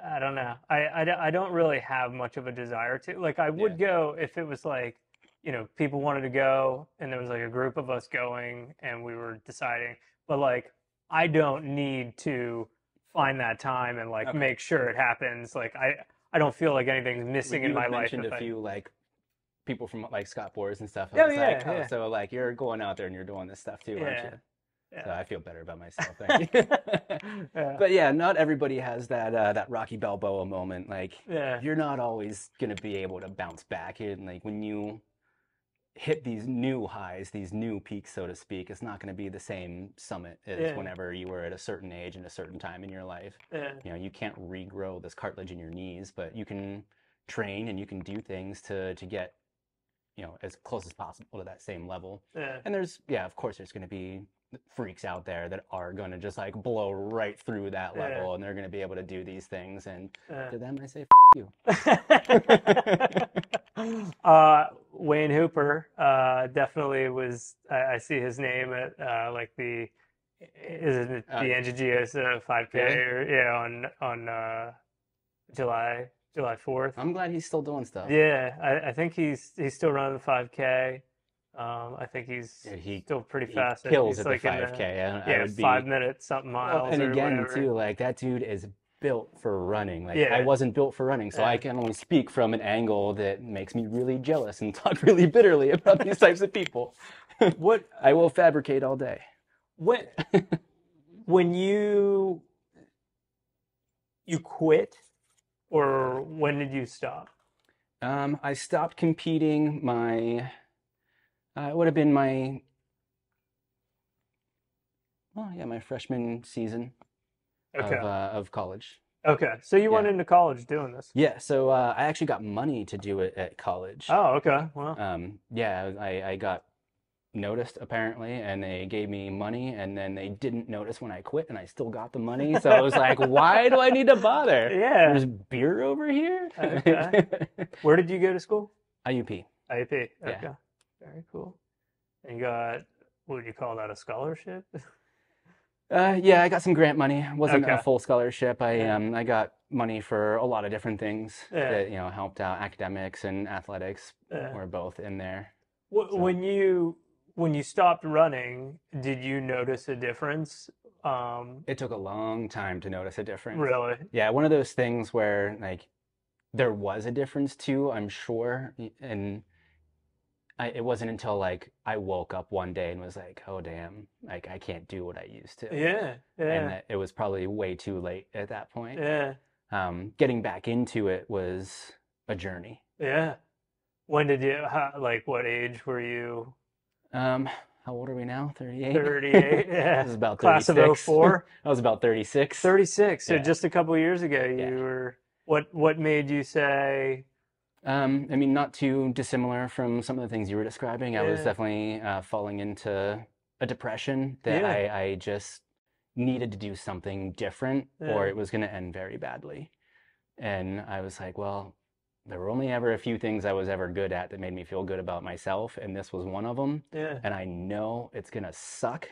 I don't know. I I don't really have much of a desire to. Like, I would go if it was like, you know, people wanted to go, and there was like a group of us going, and we were deciding. But like, I don't need to find that time and like Okay. make sure it happens. Like, I I don't feel like anything's missing you in my life. mentioned if a I- few like people from like Scott Boars and stuff. I Yeah, yeah, oh, yeah. so like you're going out there and you're doing this stuff too, aren't you? Yeah. So. I feel better about myself. Thank you. Yeah. but yeah, not everybody has that uh, that Rocky Balboa moment. Like yeah. you're not always gonna be able to bounce back. And like when you hit these new highs, these new peaks, so to speak, it's not gonna be the same summit as Yeah. whenever you were at a certain age and a certain time in your life. Yeah. You know, you can't regrow this cartilage in your knees, but you can train and you can do things to to get you know as close as possible to that same level. Yeah. And there's, yeah, of course, there's going to be freaks out there that are going to just like blow right through that Yeah. level and they're going to be able to do these things. And Yeah. to them, I say, you. uh, Wayne Hooper uh, definitely was. I, I see his name at uh, like the is it the Uh, uh, 5K really? or yeah on on uh, July July 4th. I'm glad he's still doing stuff. Yeah, I, I think he's he's still running the 5K. Um, I think he's Yeah, he- still pretty He fast. Kills he's at like the in 5K. I, I yeah, would be, five minutes something Well, miles. and or again, whatever. too, like that dude is built for running. Like Yeah. I wasn't built for running, so Yeah. I can only speak from an angle that makes me really jealous and talk really bitterly about these types of people. What I will fabricate all day. when when you you quit or when did you stop? Um, I stopped competing my, uh, it would have been my, well, yeah, my freshman season Okay. of, uh, of college. okay. So you went yeah. into college doing this. Yeah, so uh, I actually got money to do it at college. Oh, okay. Well, Um, yeah, I, I got noticed apparently, and they gave me money, and then they didn't notice when I quit, and I still got the money. So I was like, why do I need to bother? yeah. There's beer over here. Okay. Where did you go to school? IUP. IUP. Okay. Yeah. Very cool. And you got what would you call that? A scholarship? Uh, yeah, I got some grant money. It wasn't a full scholarship. I Yeah. um I got money for a lot of different things Yeah. that you know helped out academics and athletics Yeah. were both in there. So- When you when you stopped running, did you notice a difference? Um, It took a long time to notice a difference. really? Yeah, one of those things where like there was a difference too, I'm sure, and I, it wasn't until like I woke up one day and was like, "Oh damn, like I can't do what I used to." Yeah. And Yeah. that it was probably way too late at that point. Yeah. Um, getting back into it was a journey. Yeah. When did you, how, like, what age were you? Um, how old are we now? 38? 38? Yeah. I was about Class of 36. 04? I was about 36. 36. So Yeah. just a couple years ago, you Yeah. were, what, what made you say, Um, I mean, not too dissimilar from some of the things you were describing. I was definitely uh, falling into a depression that Yeah. I, I just needed to do something different or it was going to end very badly. And I was like, well, there were only ever a few things I was ever good at that made me feel good about myself, and this was one of them. yeah, And I know it's going to suck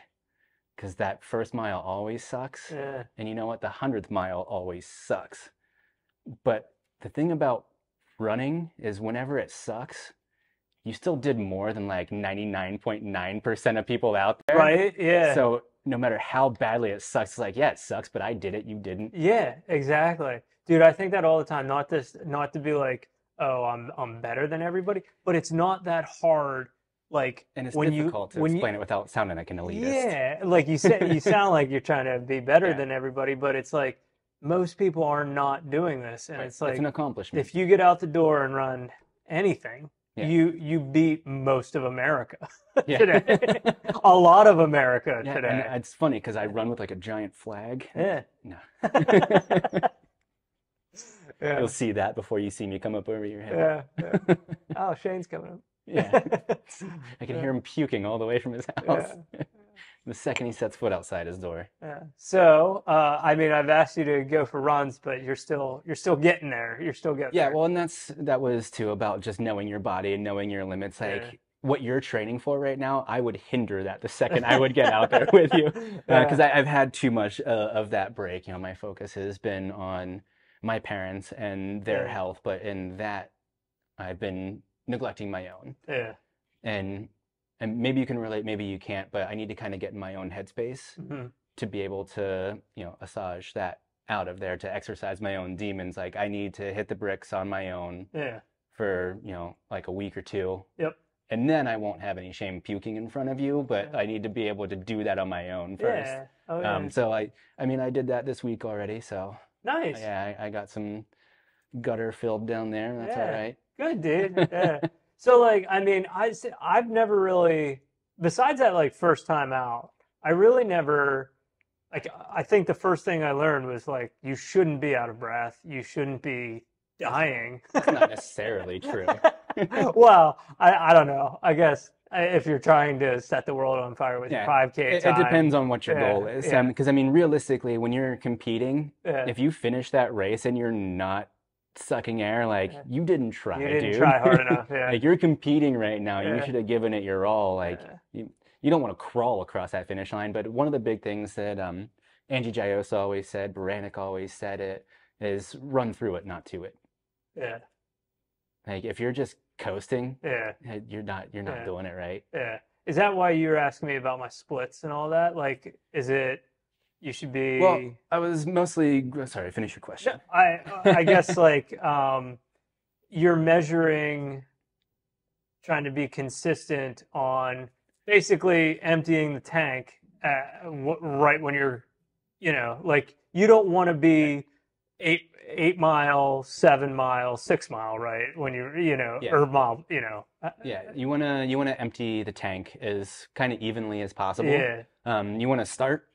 because that first mile always sucks. yeah, And you know what? The hundredth mile always sucks. But the thing about running is whenever it sucks, you still did more than like 99.9% of people out there. right? Yeah. So no matter how badly it sucks, it's like, yeah, it sucks, but I did it, you didn't. Yeah, exactly. Dude, I think that all the time, not this not to be like, oh, I'm I'm better than everybody, but it's not that hard like And it's when you difficult to when you explain it without sounding like an elitist. Yeah, like you said you sound like you're trying to be better Yeah. than everybody, but it's like most people are not doing this and Right. it's like an accomplishment. if you get out the door and run anything, Yeah. you you beat most of America today. a lot of America Yeah, today. and it's funny because I run with like a giant flag. yeah. No. yeah. You'll see that before you see me come up over your head. Yeah. yeah. Oh, Shane's coming up. Yeah. I can hear him puking all the way from his house. The second he sets foot outside his door. Yeah. So, uh, I mean, I've asked you to go for runs, but you're still you're still getting there. You're still getting Yeah, there. well, and that's that was too about just knowing your body and knowing your limits. Like Yeah. what you're training for right now, I would hinder that the second I would get out there with you, because Yeah. I've had too much uh, of that break. You know, my focus has been on my parents and their Yeah. health, but in that, I've been neglecting my own. yeah. And and maybe you can relate, maybe you can't, but I need to kind of get in my own headspace Mhm. to be able to, you know, assage that out of there to exercise my own demons. Like I need to hit the bricks on my own Yeah. for, you know, like a week or two. Yep. And then I won't have any shame puking in front of you, but Yeah. I need to be able to do that on my own first. Yeah. Oh, yeah. Um, so I, I mean, I did that this week already. So nice. yeah, I, I got some gutter filled down there. That's all Yeah. right. Good, dude. Yeah. So, like, I mean, I I've never really, besides that, like, first time out, I really never, like, I think the first thing I learned was like, you shouldn't be out of breath. You shouldn't be dying. That's not necessarily true. well, I, I don't know. I guess if you're trying to set the world on fire with Yeah. your 5K It, it depends on what your Yeah, goal is. yeah. Um, because I mean, realistically, when you're competing, if you finish that race and you're not sucking air, like Yeah. you didn't try, you didn't dude. try hard enough. Yeah. like you're competing right now. You should have given it your all. Like Yeah. you, you don't want to crawl across that finish line. But one of the big things that um, Angie Jaiosa always said, Baranek always said it, is run through it, not to it. yeah. Like if you're just coasting, Yeah. eh, you're not you're not Yeah. doing it right. Yeah. Is that why you were asking me about my splits and all that? Like, is it you should be? Well, I was mostly sorry. Finish your question. I I guess like um, you're measuring, trying to be consistent on basically emptying the tank at, right when you're, you know, like you don't want to be eight eight mile, seven mile, six mile, right? When you're, you know, Yeah. or mile, you know. uh, Yeah, you wanna you wanna empty the tank as kind of evenly as possible. Yeah. Um, you wanna start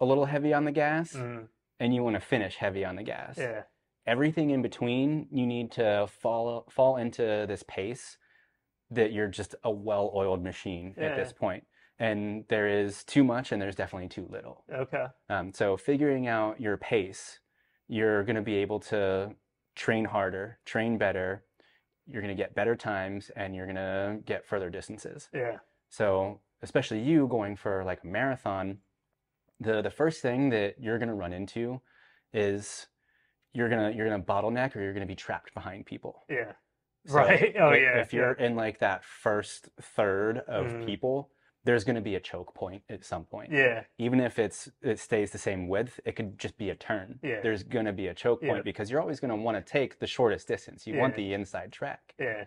a little heavy on the gas, Mm, and you wanna finish heavy on the gas. yeah. Everything in between, you need to fall fall into this pace that you're just a well-oiled machine at this point. And there is too much, and there's definitely too little. Okay. Um, so figuring out your pace, you're going to be able to train harder, train better. You're going to get better times, and you're going to get further distances. Yeah. So especially you going for like a marathon, the the first thing that you're going to run into is you're gonna you're gonna bottleneck or you're gonna be trapped behind people. Yeah. So Right. Oh if- yeah. If you're in like that first third of Mhm. people, there's gonna be a choke point at some point yeah. even if it's it stays the same width, it could just be a turn. Yeah. There's gonna be a choke point Yeah. because you're always gonna want to take the shortest distance. You want the inside track, Yeah.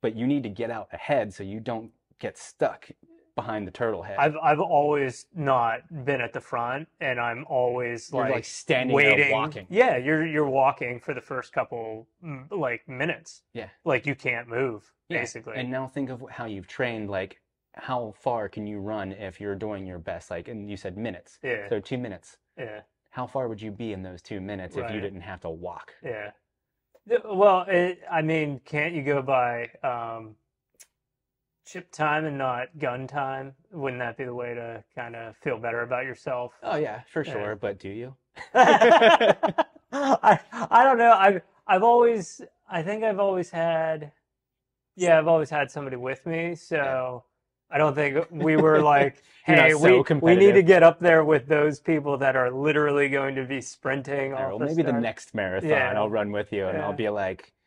but you need to get out ahead so you don't get stuck behind the turtle head. I've I've always not been at the front, and I'm always you're like, like, standing waiting. there walking. Yeah, you're you're walking for the first couple like minutes. Yeah. Like you can't move Yeah. basically. And now think of how you've trained. Like, how far can you run if you're doing your best? Like, and you said minutes. yeah. So two minutes. yeah. How far would you be in those two minutes if you didn't have to walk? Yeah. Well, it, I mean, can't you go by um, chip time and not gun time? Wouldn't that be the way to kind of feel better about yourself? Oh yeah, for Yeah. sure. But do you? I I don't know. I've I've always I think I've always had yeah I've always had somebody with me, so I don't think we were like hey so we we need to get up there with those people that are literally going to be sprinting All right, off well, the maybe the next marathon Yeah. I'll run with you and I'll be like, "Yeah,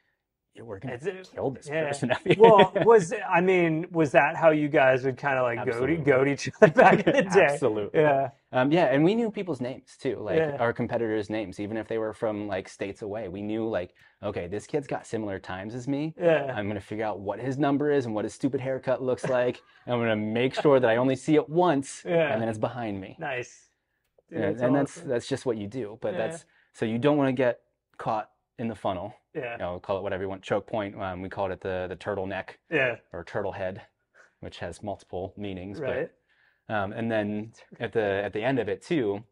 we're gonna It's- kill this yeah. person. well, was I mean, was that how you guys would kind of like go to Absolutely. go to each other back in the day? Absolutely. Yeah, Um, yeah, and we knew people's names too, like Yeah. our competitors' names, even if they were from like states away. We knew like, okay, this kid's got similar times as me. yeah, I'm gonna figure out what his number is and what his stupid haircut looks like. and I'm gonna make sure that I only see it once, Yeah. and then it's behind me. nice. Dude, Yeah, that's and that's awesome. that's just what you do. But that's so you don't want to get caught in the funnel. Yeah. You know, call it whatever you want. Choke point. Um, we called it the the turtleneck Yeah. or turtle head, which has multiple meanings. Right. But um, and then at the at the end of it too, you,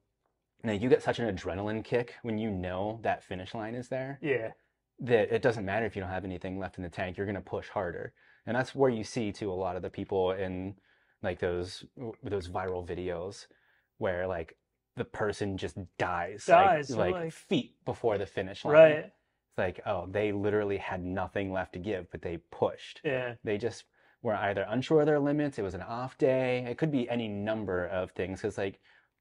know, you get such an adrenaline kick when you know that finish line is there Yeah. that it doesn't matter if you don't have anything left in the tank. You're gonna push harder, and that's where you see too a lot of the people in like those those viral videos where like the person just dies, Dies, like, like- feet before the finish line. Right. It's like, oh, they literally had nothing left to give, but they pushed. Yeah. They just were either unsure of their limits, it was an off day, it could be any number of things. Because, like,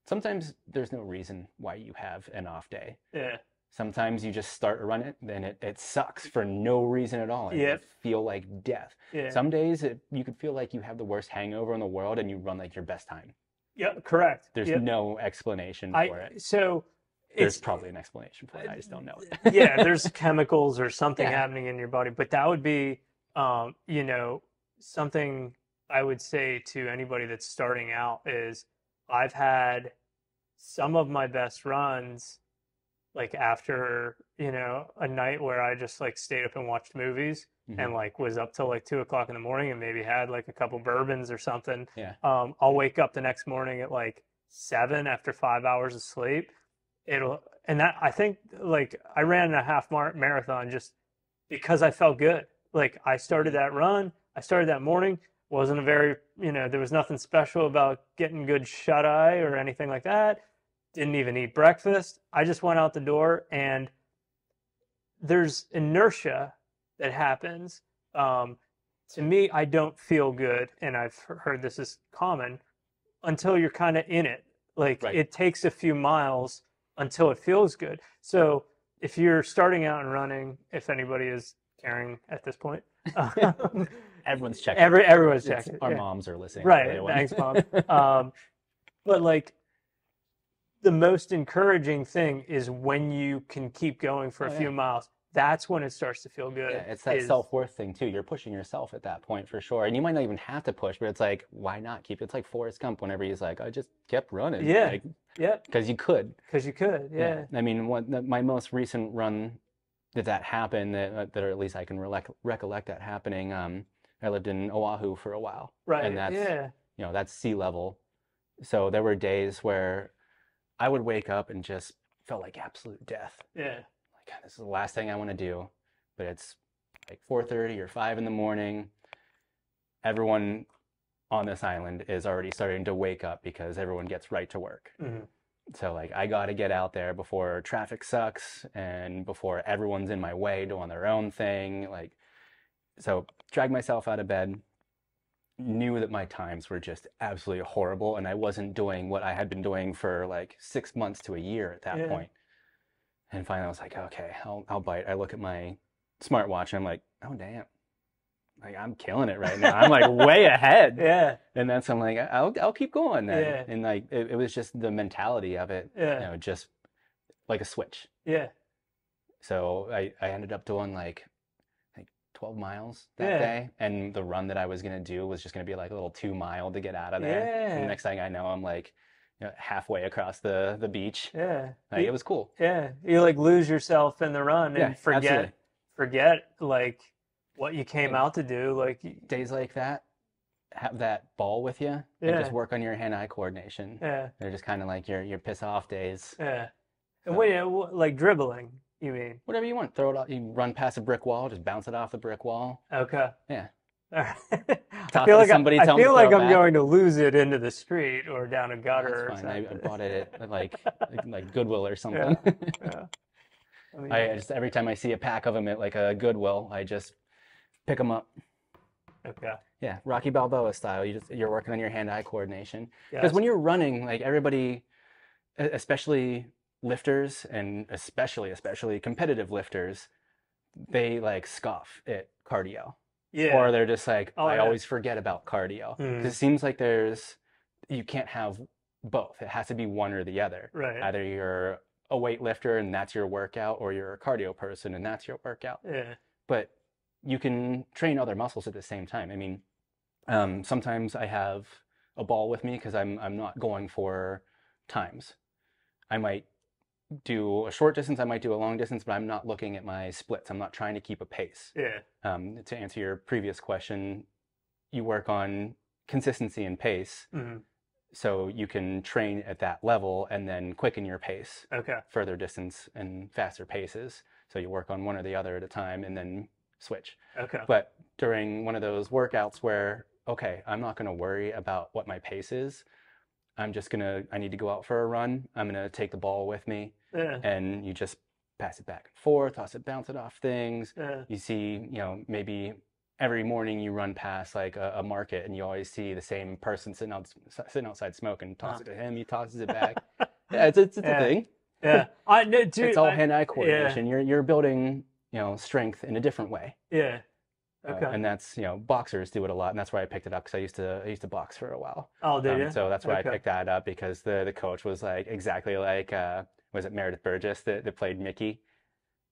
sometimes there's no reason why you have an off day. Yeah. Sometimes you just start a run it, then it, it sucks for no reason at all. And you Yep. feel like death. Yeah. Some days it, you could feel like you have the worst hangover in the world and you run like your best time. yeah. Correct. There's Yep. no explanation I for it. so There's it's probably an explanation for it. I just don't know it. yeah, there's chemicals or something Yeah. happening in your body, but that would be, um, you know, something I would say to anybody that's starting out is I've had some of my best runs like after you know a night where I just like stayed up and watched movies Mhm. and like was up till like two o'clock in the morning and maybe had like a couple bourbons or something. Yeah. Um, I'll wake up the next morning at like seven after five hours of sleep. It'll and that I think like I ran a half mar- marathon just because I felt good. Like I started that run, I started that morning. wasn't a very you know there was nothing special about getting good shut eye or anything like that. Didn't even eat breakfast. I just went out the door and there's inertia that happens. Um, to me, I don't feel good, and I've heard this is common until you're kind of in it. Like Right. it takes a few miles until it feels good. So if you're starting out and running, if anybody is caring at this point, um, Everyone's checking. every everyone's It's- checking. Our yeah. moms are listening. Right, thanks, Mom. um, but like the most encouraging thing is when you can keep going for Oh, a yeah. few miles. That's when it starts to feel good. Yeah, it's that is- self worth thing too. You're pushing yourself at that point for sure, and you might not even have to push, but it's like, why not keep? It's like Forrest Gump whenever he's like, I just kept running, Yeah. Yeah, because you could. because you could. Yeah. I mean, what the, my most recent run that that happened that uh, that or at least I can relec- recollect that happening. Um, I lived in Oahu for a while, Right. and that's yeah. you know that's sea level, so there were days where I would wake up and just felt like absolute death. Yeah. God, this is the last thing I want to do, but it's like 4:30 or 5 in the morning. Everyone on this island is already starting to wake up because everyone gets right to work. Mhm. So like I got to get out there before traffic sucks and before everyone's in my way doing their own thing. Like so drag myself out of bed. Knew that my times were just absolutely horrible and I wasn't doing what I had been doing for like 6 months to a year at that Yeah. point. And finally I was like, okay, I'll I'll bite. I look at my smartwatch and I'm like, oh damn. Like I'm killing it right now. I'm like way ahead. Yeah. And that's I'm like, I'll I'll keep going then. Yeah. And like it, it was just the mentality of it, Yeah. you know, just like a switch. Yeah. So I, I ended up doing like like 12 miles that Yeah. day. And the run that I was gonna do was just gonna be like a little two mile to get out of there. And Yeah. the next thing I know, I'm like halfway across the the beach. Yeah. Like it was cool. yeah. You like lose yourself in the run Yeah, and forget absolutely. forget like what you came Yeah. out to do. Like Days like that, have that ball with you and just work on your hand-eye coordination. yeah. They're just kind of like your your piss off days. Yeah. And So- you like dribbling, you mean? Whatever you want. Throw it out. You run past a brick wall, just bounce it off the brick wall. Okay. Yeah. I feel like somebody, I, I tell 'em to feel like I'm back. going to lose it into the street or down a gutter That's fine. I, I bought it at like like, Goodwill or something. yeah. I mean, I just every time I see a pack of them at like a Goodwill, I just pick them up. okay. Yeah, Rocky Balboa style. You just you're working on your hand-eye coordination Yeah. because when you're running, like everybody, especially lifters and especially especially competitive lifters, they like scoff at cardio. Yeah. or they're just like Oh, I yeah. always forget about cardio because it seems like there's you can't have both. It has to be one or the other. right. Either you're a weightlifter and that's your workout, or you're a cardio person and that's your workout. yeah. But you can train other muscles at the same time. I mean, um, sometimes I have a ball with me because I'm I'm not going for times. I might do a short distance, I might do a long distance, but I'm not looking at my splits. I'm not trying to keep a pace. Yeah. Um, to answer your previous question, you work on consistency and pace hmm so you can train at that level and then quicken your pace Okay. further distance and faster paces. So you work on one or the other at a time and then switch. Okay. But during one of those workouts where, okay, I'm not going to worry about what my pace is. I'm just going to, I need to go out for a run. I'm going to take the ball with me Yeah. and you just pass it back and forth, toss it, bounce it off things. Yeah. You see, you know, maybe every morning you run past like a, a market and you always see the same person sitting out sitting outside smoking. Toss Uh. it to him, he tosses it back. yeah, it's it's, it's Yeah. a thing. Yeah. I no, dude. it's all I- hand-eye coordination. You're you're building, you know, strength in a different way. Yeah. Uh, and that's you know boxers do it a lot, and that's why I picked it up because I used to I used to box for a while. oh, did Um, you? so that's why Okay. I picked that up because the the coach was like exactly like uh, was it Meredith Burgess that, that played Mickey?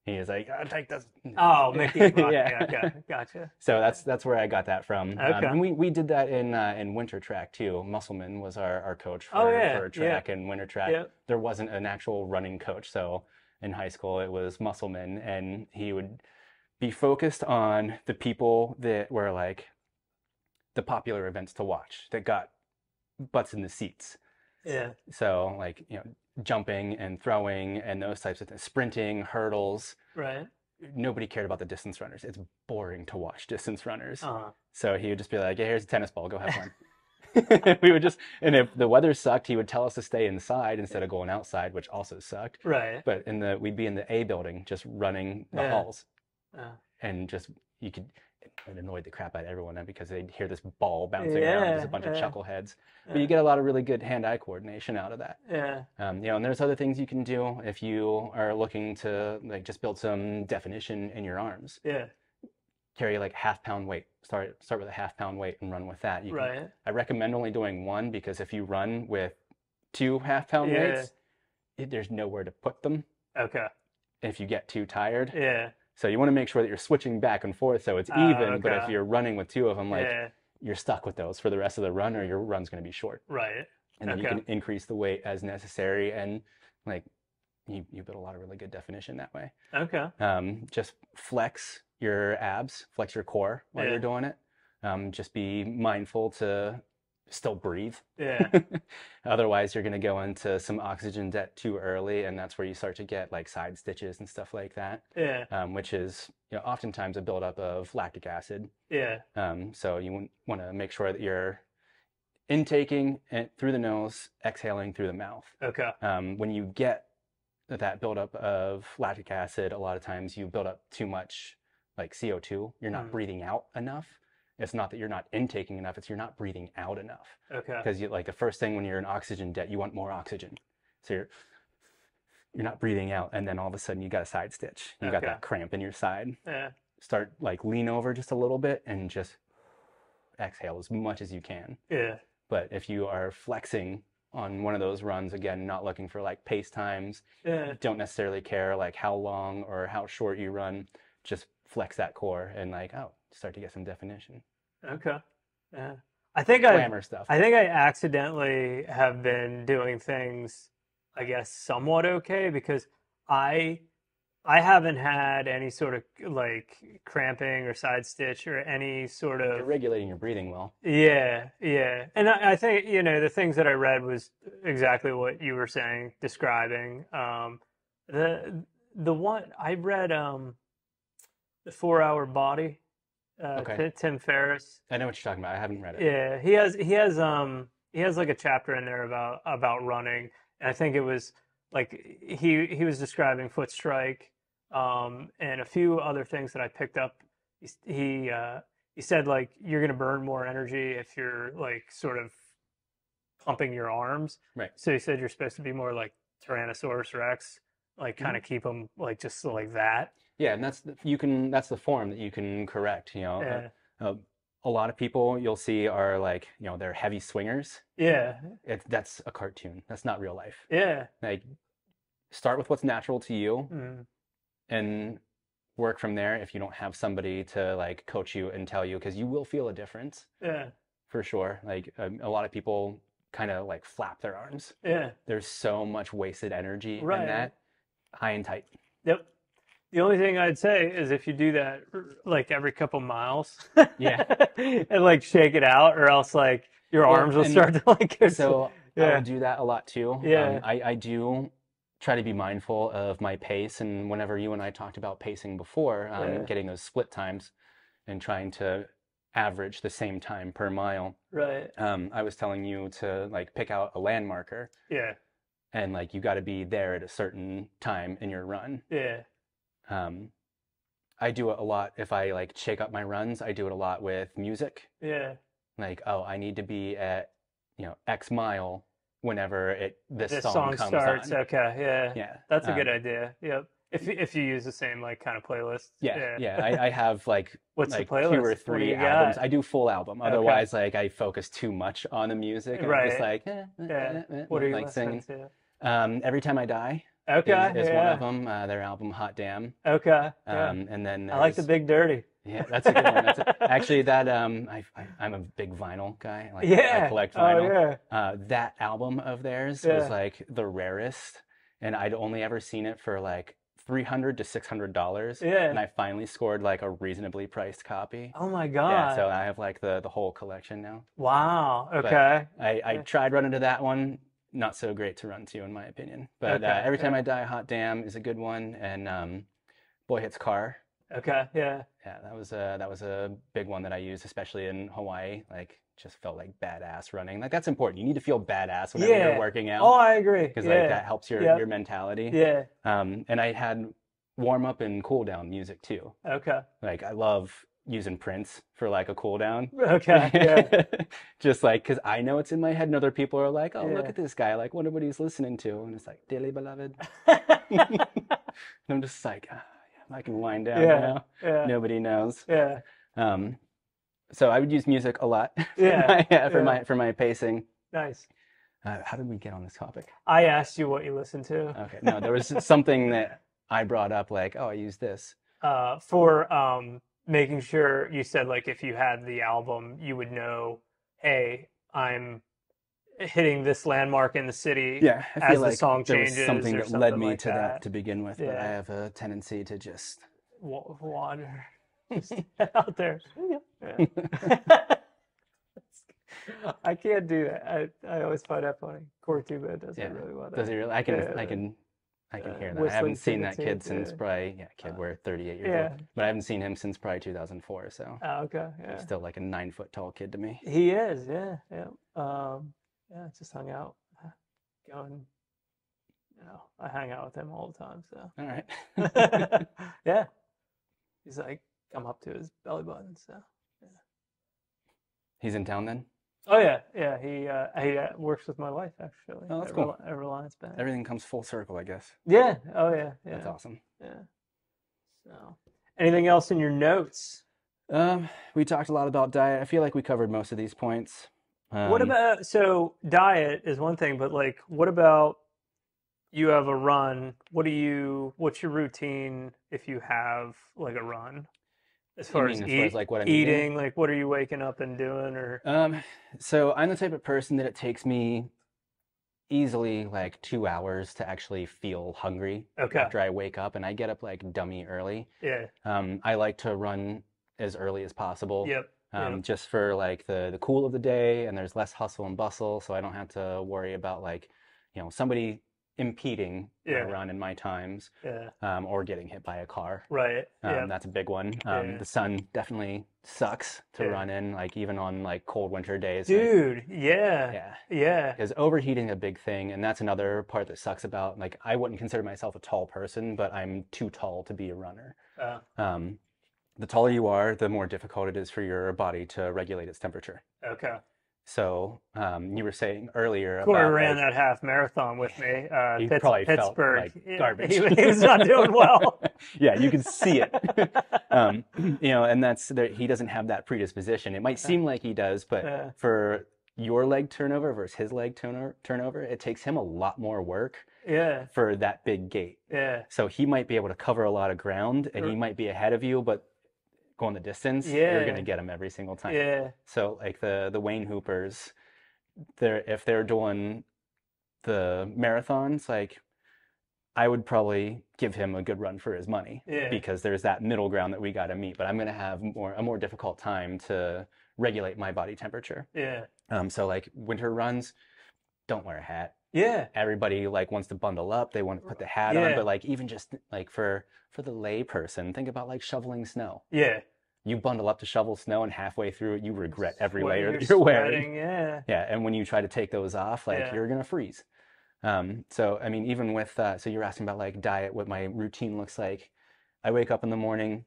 He was like, I'll take this. Oh, Mickey. Yeah. yeah. Okay. Gotcha. So that's that's where I got that from. Um, Okay. and we, we did that in uh, in winter track too. Musselman was our, our coach for, Oh, yeah, for yeah. track and winter track. Yeah. There wasn't an actual running coach, so in high school it was Musselman, and he would be focused on the people that were like the popular events to watch that got butts in the seats. Yeah. So like you know jumping and throwing and those types of things, sprinting, hurdles. Right. Nobody cared about the distance runners. It's boring to watch distance runners. Uh. So he would just be like, "Yeah, here's a tennis ball. Go have fun." we would just, and if the weather sucked, he would tell us to stay inside instead of going outside, which also sucked. Right. But in the, we'd be in the A building, just running the Yeah. halls, Uh, and just you could. It annoyed the crap out of everyone because they'd hear this ball bouncing around, just a Yeah, bunch of chuckleheads. But yeah. you get a lot of really good hand-eye coordination out of that. Yeah. Um, you know, and there's other things you can do if you are looking to like just build some definition in your arms. Yeah. Carry like half pound weight. Start start with a half pound weight and run with that. You can Right. I recommend only doing one because if you run with two half pound Yeah. weights, it, there's nowhere to put them Okay. if you get too tired. Yeah. So you want to make sure that you're switching back and forth so it's Ah, even. But if you're running with two of them, like yeah. you're stuck with those for the rest of the run, or your run's going to be short. Right. And then you can increase the weight as necessary, and like you you build a lot of really good definition that way. Okay. Um, just flex your abs, flex your core while Yeah. you're doing it. Um, just be mindful to still breathe. Yeah. Otherwise, you're going to go into some oxygen debt too early, and that's where you start to get like side stitches and stuff like that, Yeah. um, which is you know oftentimes a buildup of lactic acid. Yeah. Um, so you want to make sure that you're intaking it through the nose, exhaling through the mouth. Okay. Um, when you get that buildup of lactic acid, a lot of times you build up too much like CO2. You're not Mm. breathing out enough. It's not that you're not intaking enough, it's you're not breathing out enough. Okay. Because you like the first thing when you're in oxygen debt, you want more oxygen. So you're you're not breathing out and then all of a sudden you got a side stitch. You got that cramp in your side. Yeah. Start like lean over just a little bit and just exhale as much as you can. Yeah. But if you are flexing on one of those runs, again, not looking for like pace times, Yeah. don't necessarily care like how long or how short you run, just flex that core and like, oh, start to get some definition. Okay. Yeah. I think I Glamour stuff. I think I accidentally have been doing things, I guess, somewhat okay because I I haven't had any sort of like cramping or side stitch or any sort You're of regulating your breathing well. yeah yeah and I, I think you know the things that I read was exactly what you were saying describing um the the one I read um the four hour body uh Okay. Ti- Tim Ferriss I know what you're talking about. I haven't read it. yeah, he has he has um he has like a chapter in there about about running, and I think it was like he he was describing foot strike, um, and a few other things that I picked up. He he, uh, he said like you're gonna burn more energy if you're like sort of pumping your arms. Right. So he said you're supposed to be more like Tyrannosaurus Rex, like kind of keep them like just like that. Yeah, and that's the, you can that's the form that you can correct. You know, Yeah. uh, uh, a lot of people you'll see are like you know they're heavy swingers. Yeah. It, that's a cartoon. That's not real life. Yeah. Like, start with what's natural to you, Mm. and work from there. If you don't have somebody to like coach you and tell you, because you will feel a difference Yeah. for sure. Like um, a lot of people kind of like flap their arms. Yeah. There's so much wasted energy in Right. that. high and tight. Yep. The only thing I'd say is if you do that like every couple miles, Yeah. and like shake it out, or else like your Well, arms will start to like. go So I yeah, will do that a lot too. Um, Yeah. I, I do try to be mindful of my pace. And whenever you and I talked about pacing before, um, Yeah. getting those split times and trying to average the same time per mile, right. um, I was telling you to like pick out a landmarker Yeah, and like you got to be there at a certain time in your run. yeah, Um, I do it a lot if I like shake up my runs. I do it a lot with music. yeah. Like, oh, I need to be at, you know, X mile whenever it this, This song, song comes starts. on. Okay, yeah, Yeah, that's a um, good idea. Yep. If you- if you use the same like kind of playlist. Yeah, yeah. I, I have like What's like the playlist? two or three albums. got? I do full album. Okay. Otherwise, like I focus too much on the music. And I'm just Right. like, eh, eh, Yeah. eh, eh, What are you like listening singing. to? Um, Every Time I Die Okay, is, is one yeah. of them. Uh, their album Hot Damn. Okay. Um, and then I like the Big Dirty. Yeah, that's a good one. That's a, actually that um, I, I I'm a big vinyl guy. Like yeah. I collect Oh vinyl. yeah. Uh, that album of theirs Yeah. was like the rarest, and I'd only ever seen it for like three hundred to six hundred dollars. Yeah. And I finally scored like a reasonably priced copy. Oh my god. Yeah, so I have like the the whole collection now. wow. Okay. I, I tried running to that one. Not so great to run to, in my opinion. But uh, Okay, every time. I die, Hot Damn is a good one, and um, Boy Hits Car. Okay. Yeah. Yeah, that was a that was a big one that I used, especially in Hawaii. Like, just felt like badass running. Like that's important. You need to feel badass whenever Yeah. you're working out. Oh, I agree. because yeah. like that helps your Yep. your mentality. Yeah. Um, and I had warm up and cool down music too. Okay. Like I love using Prince for like a cool down. Okay. Yeah. just like because I know it's in my head, and other people are like, "Oh, look at this guy! Like, wonder what he's listening to." And it's like, "Dearly beloved," and I'm just like, ah, "I can wind down Yeah. now. yeah. Nobody knows." Yeah. Um, so I would use music a lot for Yeah, my, yeah, for yeah. my for my pacing. Nice. Uh, how did we get on this topic? I asked you what you listen to. Okay, no, there was something that I brought up, like, oh, I use this. Uh, for um, making sure you said like if you had the album, you would know, hey, I'm hitting this landmark in the city. Yeah, I As feel the like song there was changes something or that led something me like to that. to begin with, but I have a tendency to just. Wa- Water. Just out there. Yeah. I can't do that. I, I always find that funny. Corey Tuba does Yeah. it really well. Does he there. really? I can, Yeah. I can, I can Uh, hear that. I haven't seen that kid since probably, yeah, kid, Uh, we're 38 years yeah. old, but I haven't seen him since probably 2004. So Oh, okay. Yeah. he's still like a nine foot tall kid to me. He is, yeah, yeah. Um, yeah, just hung out, going. You know, I hang out with him all the time, so All right. yeah. He's like, come up to his belly button, so. Yeah. He's in town then. Oh yeah, yeah. He uh, he uh, works with my wife actually. Oh, that's at cool. Reli- at Reliance Bank. Everything comes full circle, I guess. Yeah. Oh yeah. Yeah. That's awesome. Yeah. So, anything else in your notes? Um, we talked a lot about diet. I feel like we covered most of these points. what Um, about so diet is one thing, but like, what about you have a run? What do you? What's your routine if you have like a run? As far as, as eat, far as, like, what I'm eating? eating, like what are you waking up and doing? Or Um, so I'm the type of person that it takes me easily like two hours to actually feel hungry Okay. after I wake up, and I get up like dummy early. yeah, Um, I like to run as early as possible. yep, um, yep. just for like the the cool of the day, and there's less hustle and bustle, so I don't have to worry about like, you know, somebody impeding Yeah. my run and my times, yeah, um, or getting hit by a car. right, Um, yeah, That's a big one. Um, Yeah. The sun definitely sucks to run in, like even on like cold winter days. like- dude, yeah, yeah, yeah, because overheating a big thing, and that's another part that sucks about. Like I wouldn't consider myself a tall person, but I'm too tall to be a runner. uh, Um, the taller you are, the more difficult it is for your body to regulate its temperature. okay. So um, you were saying earlier Corey about ran like, that half marathon with me. Uh, He Pitts- probably felt Pittsburgh. like garbage. He, he was not doing well. yeah, you can see it. um, you know, and that's there, he doesn't have that predisposition. It might seem like he does, but Yeah. for your leg turnover versus his leg turnover, turnover, it takes him a lot more work yeah, for that big gait. yeah, So he might be able to cover a lot of ground, and he might be ahead of you, but going the distance, Yeah. you're gonna get him every single time. yeah, So like the the Wayne Hoopers, they're if they're doing the marathons, like I would probably give him a good run for his money Yeah. because there's that middle ground that we got to meet. But I'm going to have more a more difficult time to regulate my body temperature. Yeah. Um, so like winter runs, don't wear a hat. Yeah. Everybody like wants to bundle up. They want to put the hat on. But like even just like for for the lay person, think about like shoveling snow. Yeah. You bundle up to shovel snow, and halfway through it, you regret every Sweat- layer that you're you're wearing. Yeah. Yeah, and when you try to take those off, like Yeah. you're gonna freeze. Um, so I mean, even with uh, so you're asking about like diet, what my routine looks like. I wake up in the morning,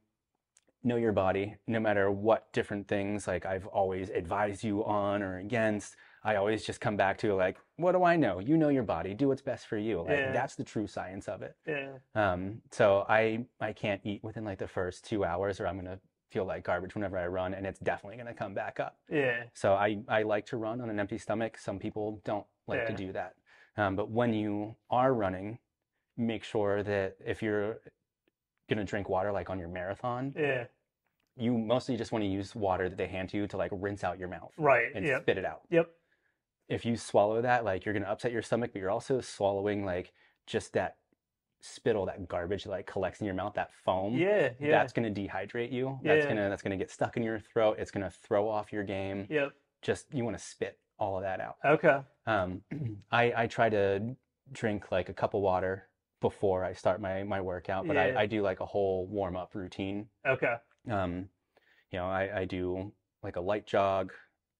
know your body, no matter what different things like I've always advised you on or against. I always just come back to like, what do I know? You know your body. Do what's best for you. Like Yeah. that's the true science of it. Yeah. Um, so I I can't eat within like the first two hours, or I'm gonna feel like garbage whenever I run, and it's definitely gonna come back up. Yeah. So I, I like to run on an empty stomach. Some people don't like to do that. Um, but when you are running, make sure that if you're going to drink water, like on your marathon, Yeah. you mostly just want to use water that they hand to you to like rinse out your mouth Right. and Yep. spit it out. Yep. If you swallow that, like you're going to upset your stomach, but you're also swallowing like just that spittle, that garbage that like collects in your mouth, that foam. Yeah. Yeah. That's going to dehydrate you. That's Yeah. gonna that's gonna get stuck in your throat. It's gonna throw off your game Yep. just you want to spit all of that out. Okay. Um, I I try to drink like a cup of water before I start my my workout, but Yeah. I, I do like a whole warm up routine. Okay. Um, you know, I, I do like a light jog.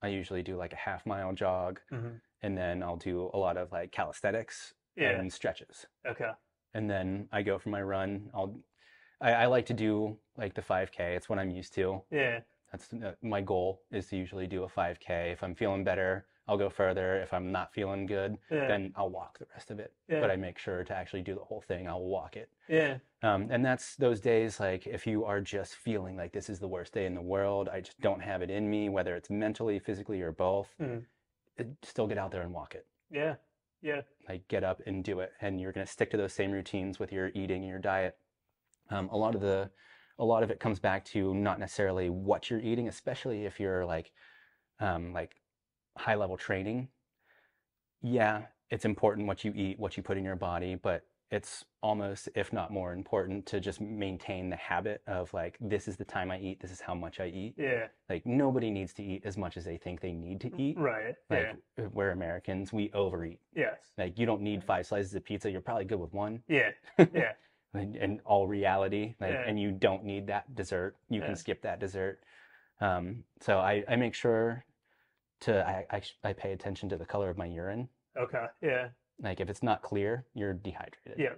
I usually do like a half mile jog, hmm and then I'll do a lot of like calisthenics Yeah. and stretches. Okay. And then I go for my run. I'll I, I like to do like the 5K. It's what I'm used to. Yeah. That's uh, my goal is to usually do a 5K. If I'm feeling better, I'll go further. If I'm not feeling good, Yeah. then I'll walk the rest of it. Yeah. But I make sure to actually do the whole thing. I'll walk it. Yeah. Um, and that's those days, like if you are just feeling like this is the worst day in the world, I just don't have it in me, whether it's mentally, physically, or both, Mhm. it, still get out there and walk it. Yeah. Yeah. Like get up and do it. And you're going to stick to those same routines with your eating and your diet. Um, a lot of the, a lot of it comes back to not necessarily what you're eating, especially if you're like, um, like high level training. Yeah, it's important what you eat, what you put in your body, but it's almost, if not more important, to just maintain the habit of like, this is the time I eat, this is how much I eat. Yeah. Like, nobody needs to eat as much as they think they need to eat. Right. Like, yeah. we're Americans, we overeat. Yes. Like, you don't need five slices of pizza, you're probably good with one. Yeah. Yeah. in, in all reality, like, Yeah. and you don't need that dessert. You Yeah. can skip that dessert. Um, so I, I make sure to I, I I pay attention to the color of my urine. Okay. Yeah. Like if it's not clear, you're dehydrated. Yeah.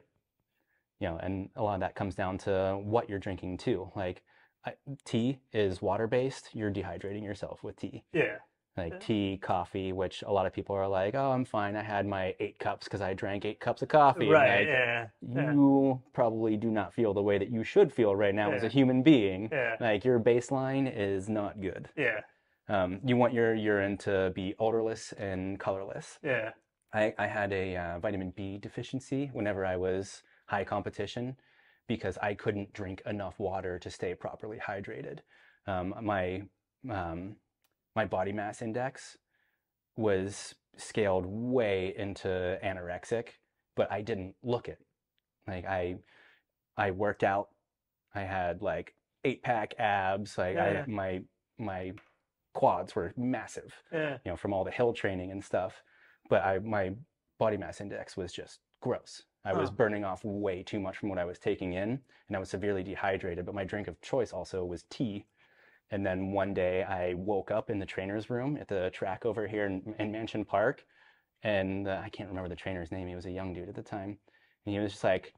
You know, and a lot of that comes down to what you're drinking too. Like I, tea is water based. You're dehydrating yourself with tea. Yeah. Like Yeah. tea, coffee, which a lot of people are like, oh, I'm fine. I had my eight cups because I drank eight cups of coffee. Right. Like, Yeah. Yeah. you probably do not feel the way that you should feel right now as a human being. Yeah. Like your baseline is not good. Yeah. Um, you want your urine to be odorless and colorless. Yeah. I, I had a uh, vitamin B deficiency whenever I was high competition because I couldn't drink enough water to stay properly hydrated. Um, my um, my body mass index was scaled way into anorexic, but I didn't look it. Like I I worked out. I had like eight pack abs. Like Yeah. I my my quads were massive Yeah. you know, from all the hill training and stuff. But I, my body mass index was just gross. I was burning off way too much from what I was taking in, and I was severely dehydrated. But my drink of choice also was tea. And then one day I woke up in the trainer's room at the track over here in, in Mansion Park, and uh, I can't remember the trainer's name. He was a young dude at the time, and he was just like,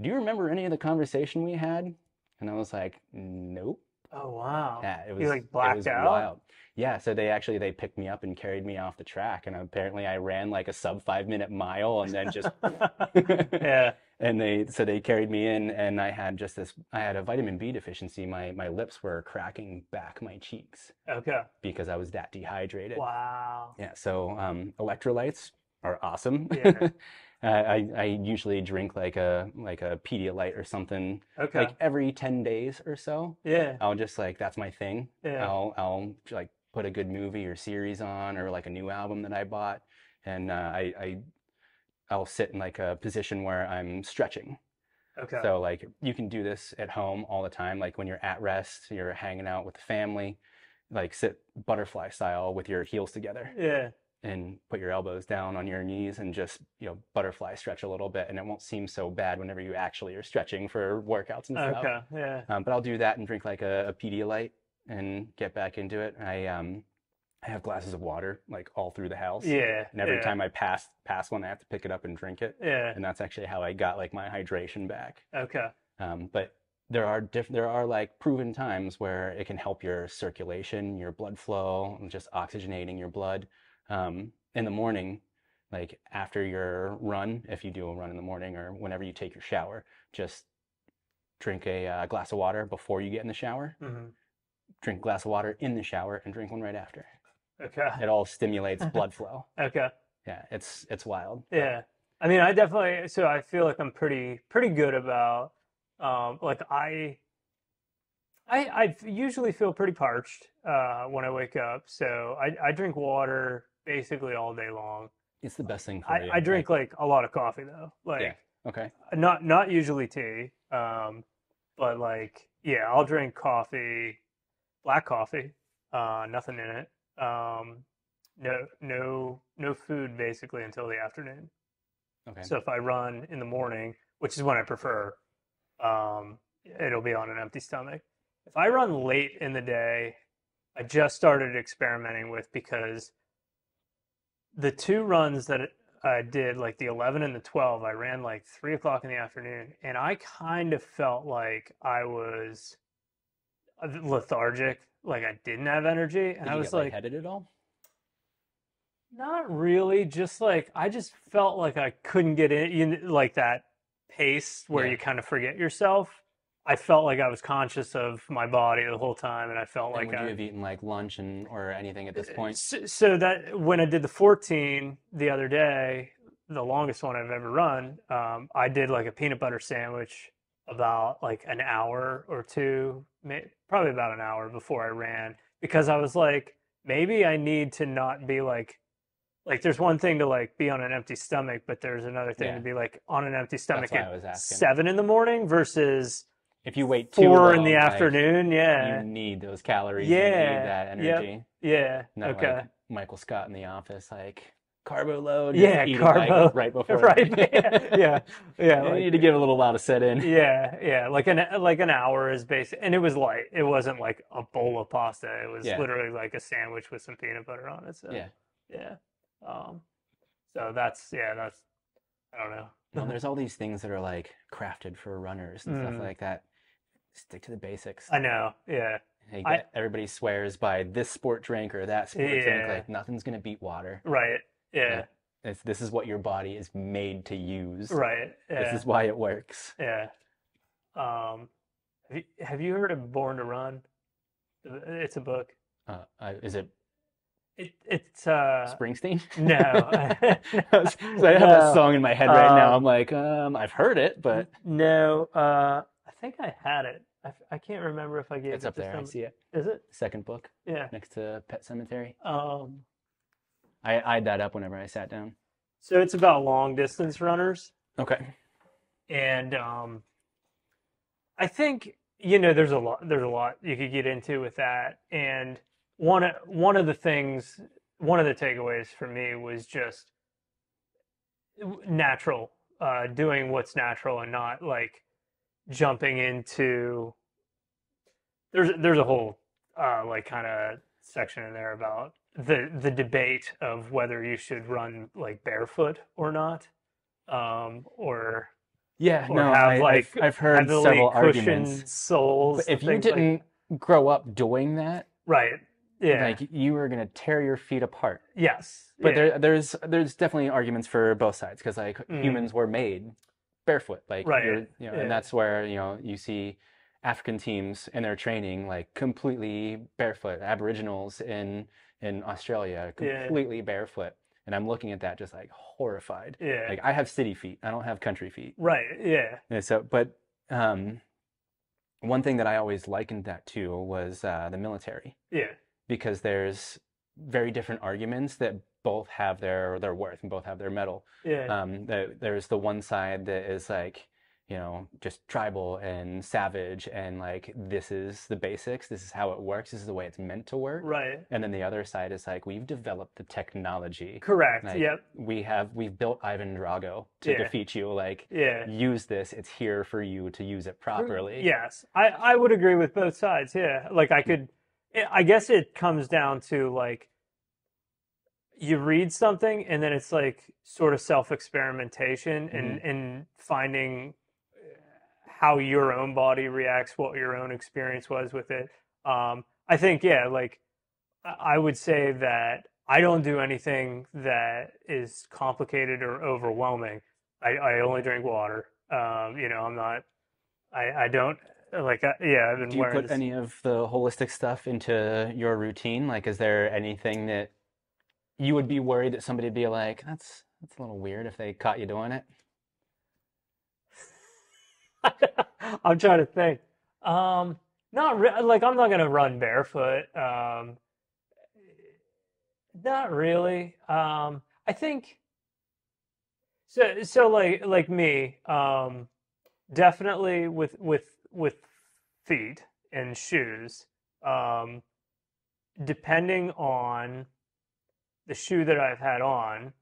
"Do you remember any of the conversation we had?" And I was like, "Nope." Oh wow. Yeah, it was You like it was out? wild. Yeah, so they actually they picked me up and carried me off the track, and apparently I ran like a sub five minute mile, and then just yeah. and they so they carried me in, and I had just this I had a vitamin B deficiency. My my lips were cracking back my cheeks Okay. because I was that dehydrated. Wow. Yeah, so um, electrolytes are awesome. Yeah. Uh, I I usually drink like a like a Pedialyte or something Okay. like every ten days or so. yeah. I'll just like that's my thing. Yeah. I'll I'll like put a good movie or series on or like a new album that I bought, and uh, I I I'll sit in like a position where I'm stretching. Okay. So like you can do this at home all the time. Like when you're at rest, you're hanging out with the family, like sit butterfly style with your heels together yeah. And put your elbows down on your knees and just you know butterfly stretch a little bit, and it won't seem so bad whenever you actually are stretching for workouts and stuff. Okay. Yeah. Um, but I'll do that and drink like a, a Pedialyte and get back into it. I um I have glasses of water like all through the house. Yeah. And every yeah, time I pass pass one, I have to pick it up and drink it. Yeah. And that's actually how I got like my hydration back. Okay. Um, but there are diff- there are like proven times where it can help your circulation, your blood flow, and just oxygenating your blood. Um, in the morning, like after your run, if you do a run in the morning or whenever you take your shower, just drink a uh, glass of water before you get in the shower. hmm Drink a glass of water in the shower and drink one right after. Okay. It all stimulates blood flow. Okay. Yeah, it's it's wild. Yeah. I mean, I definitely, so I feel like I'm pretty, pretty good about, um, like I, I, I usually feel pretty parched, uh, when I wake up. So I, I drink water basically all day long. It's the best thing for I, you. I drink like a lot of coffee though. Like, Yeah. Okay. not, not usually tea. Um, but like, yeah, I'll drink coffee, black coffee, uh, nothing in it. Um, no, no, no food basically until the afternoon. Okay. So if I run in the morning, which is when I prefer, um, it'll be on an empty stomach. If I run late in the day, I just started experimenting with because the two runs that I did, like the 11 and the 12, I ran like three o'clock in the afternoon, and I kind of felt like I was lethargic, like I didn't have energy, and Did I was like, lightheaded at all? not really, just like I just felt like I couldn't get in, you like that pace where Yeah. you kind of forget yourself. I felt like I was conscious of my body the whole time, and I felt And like would I, you have eaten like lunch and or anything at this point? So, so that when I did the 14 the other day, the longest one I've ever run, um, I did like a peanut butter sandwich about like an hour or two, probably about an hour before I ran, because I was like, maybe I need to not be like, like there's one thing to like be on an empty stomach, but there's another thing Yeah. to be like on an empty stomach at seven in the morning versus If you wait too four in the like, afternoon. Yeah, you need those calories. you Yeah, need that yep. energy. yeah, Not okay. like Michael Scott in the office, like carbo load. Yeah, it, like, right before. right yeah yeah yeah you like- need to give a little while to set in. yeah yeah like an like an hour is basic and it was light it wasn't like a bowl of pasta it was Yeah. literally like a sandwich with some peanut butter on it so Yeah. yeah um so that's yeah that's i don't know Well, there's all these things that are like crafted for runners and Mm. stuff like that. Stick to the basics. i know yeah I- everybody swears by this sport drink or that sport drink. Like nothing's gonna beat water. right yeah It's, this is what your body is made to use. right yeah This is why it works. yeah um have you, have you heard of born to run it's a book Uh, uh, is it it, it's uh Springsteen? no so I have No. a song in my head right now. Um, I'm like, um, I've heard it, but No, uh, I think I had it. I can't remember if I gave it's it up to there. I see it. Is it? Second book Yeah. next to Pet Sematary. Um, I eyed that up whenever I sat down. so it's about long distance runners, Okay. and um, I think you know there's a lot there's a lot you could get into with that, and one of- one of the things one of the takeaways for me was just natural, uh, doing what's natural and not like jumping into. There's there's a whole uh, like kind of section in there about the the debate of whether you should run like barefoot or not, um, or Yeah, Or no, have, I, like, I've, I've heard several arguments. soles. But if you didn't grow up doing that, right, yeah, like you were gonna tear your feet apart. yes, But yeah, there, there's there's definitely arguments for both sides because like Mm. humans were made barefoot, like Right, you know, yeah. and that's where you know you see African teams in their training like completely barefoot. Aboriginals in in Australia Yeah. completely barefoot, and I'm looking at that just like horrified. yeah, Like I have city feet, I don't have country feet. right, yeah, Yeah, so, but um, one thing that I always likened that to was uh, the military yeah, because there's very different arguments that both have their their worth and both have their metal. Yeah. Um, the, there's the one side that is like, you know, just tribal and savage and like this is the basics, this is how it works, this is the way it's meant to work. right. And then the other side is like we've developed the technology. Correct. Like, yep. We have we've built Ivan Drago to Yeah. defeat you. Like Yeah. use this, it's here for you to use it properly. Yes, I, I would agree with both sides. Yeah, like I could, I guess it comes down to like you read something and then it's like sort of self experimentation and and finding how your own body reacts, what your own experience was with it. Um, I think yeah, like I I would say that I don't do anything that is complicated or overwhelming. I, I only drink water. Um, you know, I'm not. I, I don't like. I, yeah, I've been Do you put this- any of the holistic stuff into your routine? Like, is there anything that you would be worried that somebody'd be like, "That's that's a little weird" if they caught you doing it? I'm trying to think. Um, not re- like I'm not gonna run barefoot. Um, not really. Um, I think so. So like like me, um, definitely with with with feet and shoes. Um, depending on the shoe that I've had on,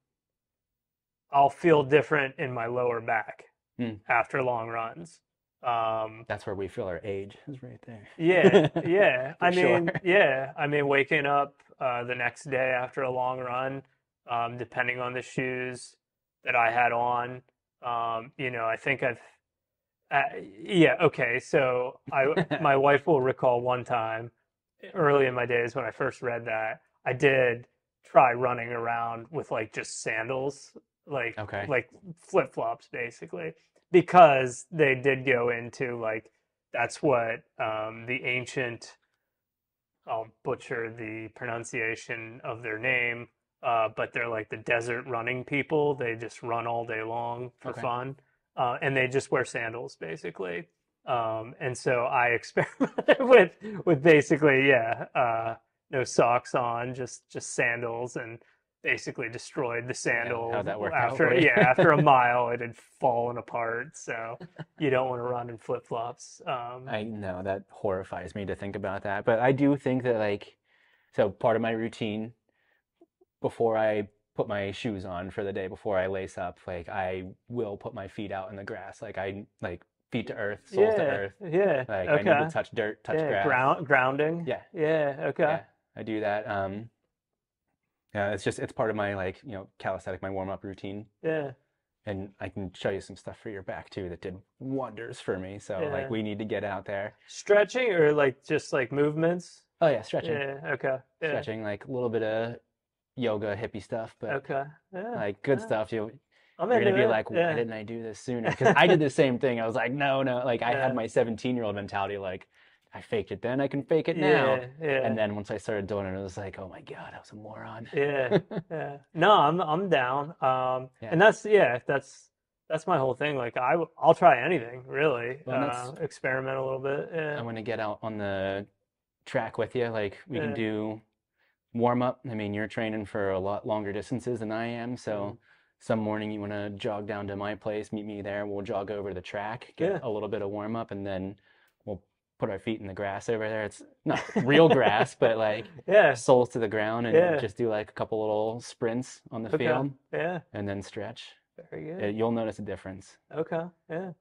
I'll feel different in my lower back Hmm. after long runs. Um, That's where we feel our age is right there. yeah, yeah. I mean, sure. yeah. I mean, waking up uh, the next day after a long run, um, depending on the shoes that I had on, um, you know, I think I've, uh, yeah, okay. So I, my wife will recall one time early in my days when I first read that I did try running around with like just sandals, like Okay. like flip flops, basically, because they did go into like that's what um, the ancient I'll butcher the pronunciation of their name, uh, but they're like the desert running people. They just run all day long for Okay. fun, uh, and they just wear sandals basically. Um, and so I experimented with with basically yeah, uh, no socks on, just just sandals, and basically destroyed the sandal that work out after yeah after a mile it had fallen apart. So you don't want to run in flip flops. Um, I know that horrifies me to think about that, but I do think that like, so part of my routine before I put my shoes on for the day, before I lace up, like I will put my feet out in the grass, like I like feet to earth, soles to earth. yeah. Like okay. I need to touch dirt, touch yeah, grass. ground grounding. Yeah. Yeah. Okay. Yeah, I do that. Um, yeah, it's just it's part of my like you know calisthenic, my warm up routine, Yeah. and I can show you some stuff for your back too that did wonders for me. So Yeah. like we need to get out there. Stretching or like just like movements. Oh yeah, stretching, Yeah. Okay. Yeah. stretching, like a little bit of yoga, hippie stuff, but Okay. Yeah. like good yeah. stuff. You I'm you're gonna be it. like, why yeah. didn't I do this sooner? Because I did the same thing. I was like, no, no. Like I had my 17 year old mentality, like I faked it then, I can fake it now. And then once I started doing it, it was like, oh my god, I was a moron. yeah. Yeah. No, I'm I'm down. Um, and that's yeah, that's that's my whole thing. Like I I'll try anything really. Well, uh, experiment a little bit. Yeah. I want to get out on the track with you. Like we can do warm up. I mean, you're training for a lot longer distances than I am, so Mm-hmm. some morning you want to jog down to my place, meet me there. We'll jog over to the track, get Yeah. a little bit of warm up, and then we'll put our feet in the grass over there. It's not real grass, but like Yeah. soles to the ground, and Yeah. just do like a couple little sprints on the Okay. field, Yeah. and then stretch. Very good. Uh, You'll notice a difference. Okay. Yeah.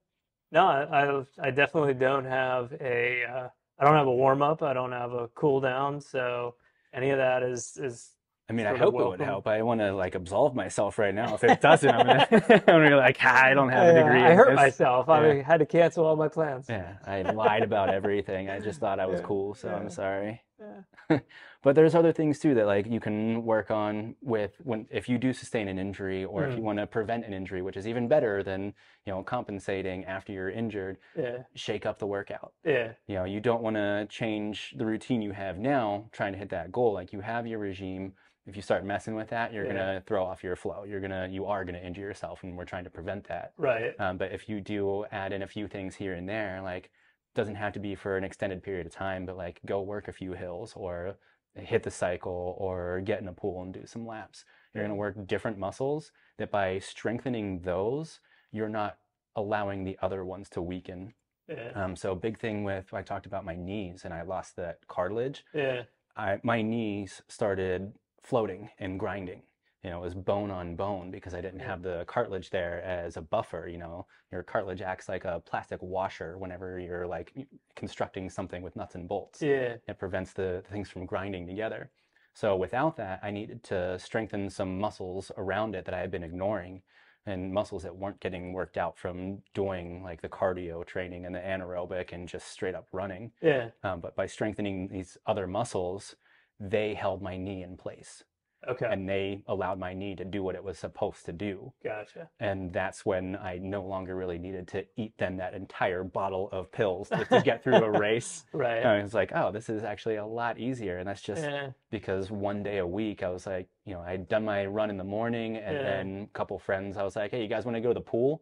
No, I, I I definitely don't have a uh, I don't have a warm up. I don't have a cool down. So any of that is is I mean, I hope it would help. I want to like absolve myself right now. If it doesn't, I'm gonna, I'm gonna be like, ah, I don't have a Yeah, degree. I in hurt this." myself. I had to cancel all my plans. Yeah, I lied about everything. I just thought I was Yeah, cool, so yeah. I'm sorry. Yeah. But there's other things too that like you can work on with when if you do sustain an injury or if Mm. you want to prevent an injury, which is even better than, you know, compensating after you're injured, Yeah. shake up the workout. Yeah. You know, you don't want to change the routine you have now trying to hit that goal. Like you have your regime. If you start messing with that, you're Yeah. gonna throw off your flow. You're gonna you are gonna injure yourself, and we're trying to prevent that. Right. Um, but if you do add in a few things here and there, like doesn't have to be for an extended period of time, but like go work a few hills or hit the cycle or get in a pool and do some laps. You're going to work different muscles that by strengthening those, you're not allowing the other ones to weaken. Yeah. Um, so big thing with I talked about my knees and I lost that cartilage. Yeah. I my knees started floating and grinding. You know, it was bone on bone because I didn't have the cartilage there as a buffer. You know, your cartilage acts like a plastic washer whenever you're like constructing something with nuts and bolts. Yeah. It prevents the, the things from grinding together. So without that, I needed to strengthen some muscles around it that I had been ignoring and muscles that weren't getting worked out from doing like the cardio training and the anaerobic and just straight up running. Yeah. Um, but by strengthening these other muscles, they held my knee in place Okay. and they allowed my knee to do what it was supposed to do. Gotcha. And that's when I no longer really needed to eat then that entire bottle of pills to, to get through a race. Right. I was like, oh, this is actually a lot easier. And that's just Yeah. because one day a week I was like, you know, I'd done my run in the morning and Yeah. then a couple friends, I was like, hey, you guys want to go to the pool?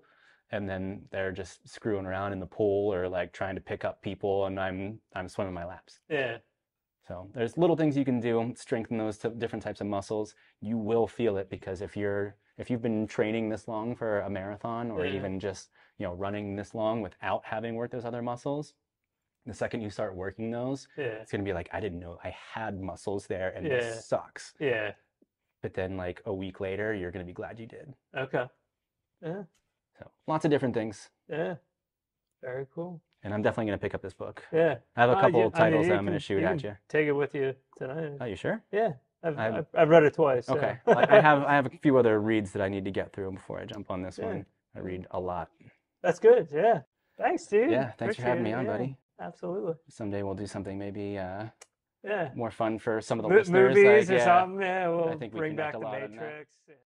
And then they're just screwing around in the pool or like trying to pick up people and I'm I'm swimming my laps. Yeah. So there's little things you can do, strengthen those different types of muscles. You will feel it because if you're if you've been training this long for a marathon or Yeah. even just, you know, running this long without having worked those other muscles, the second you start working those, Yeah. it's gonna be like, I didn't know I had muscles there and Yeah. this sucks. Yeah. But then like a week later, you're gonna be glad you did. Okay. Yeah. So lots of different things. Yeah. Very cool. And I'm definitely gonna pick up this book. Yeah. I have a Uh, couple yeah, I mean, titles that I'm gonna shoot you at you. Take it with you tonight. Are you sure? Yeah. I've, I've, I've read it twice. Okay. I I have I have a few other reads that I need to get through before I jump on this Yeah. one. I read a lot. That's good. Yeah. Thanks, dude. Yeah, thanks for having me on. Yeah, buddy. Absolutely. Someday we'll do something maybe uh, Yeah. more fun for some of the Mo- listeners. movies like, or yeah. something. Yeah. We'll think we bring back the. Matrix.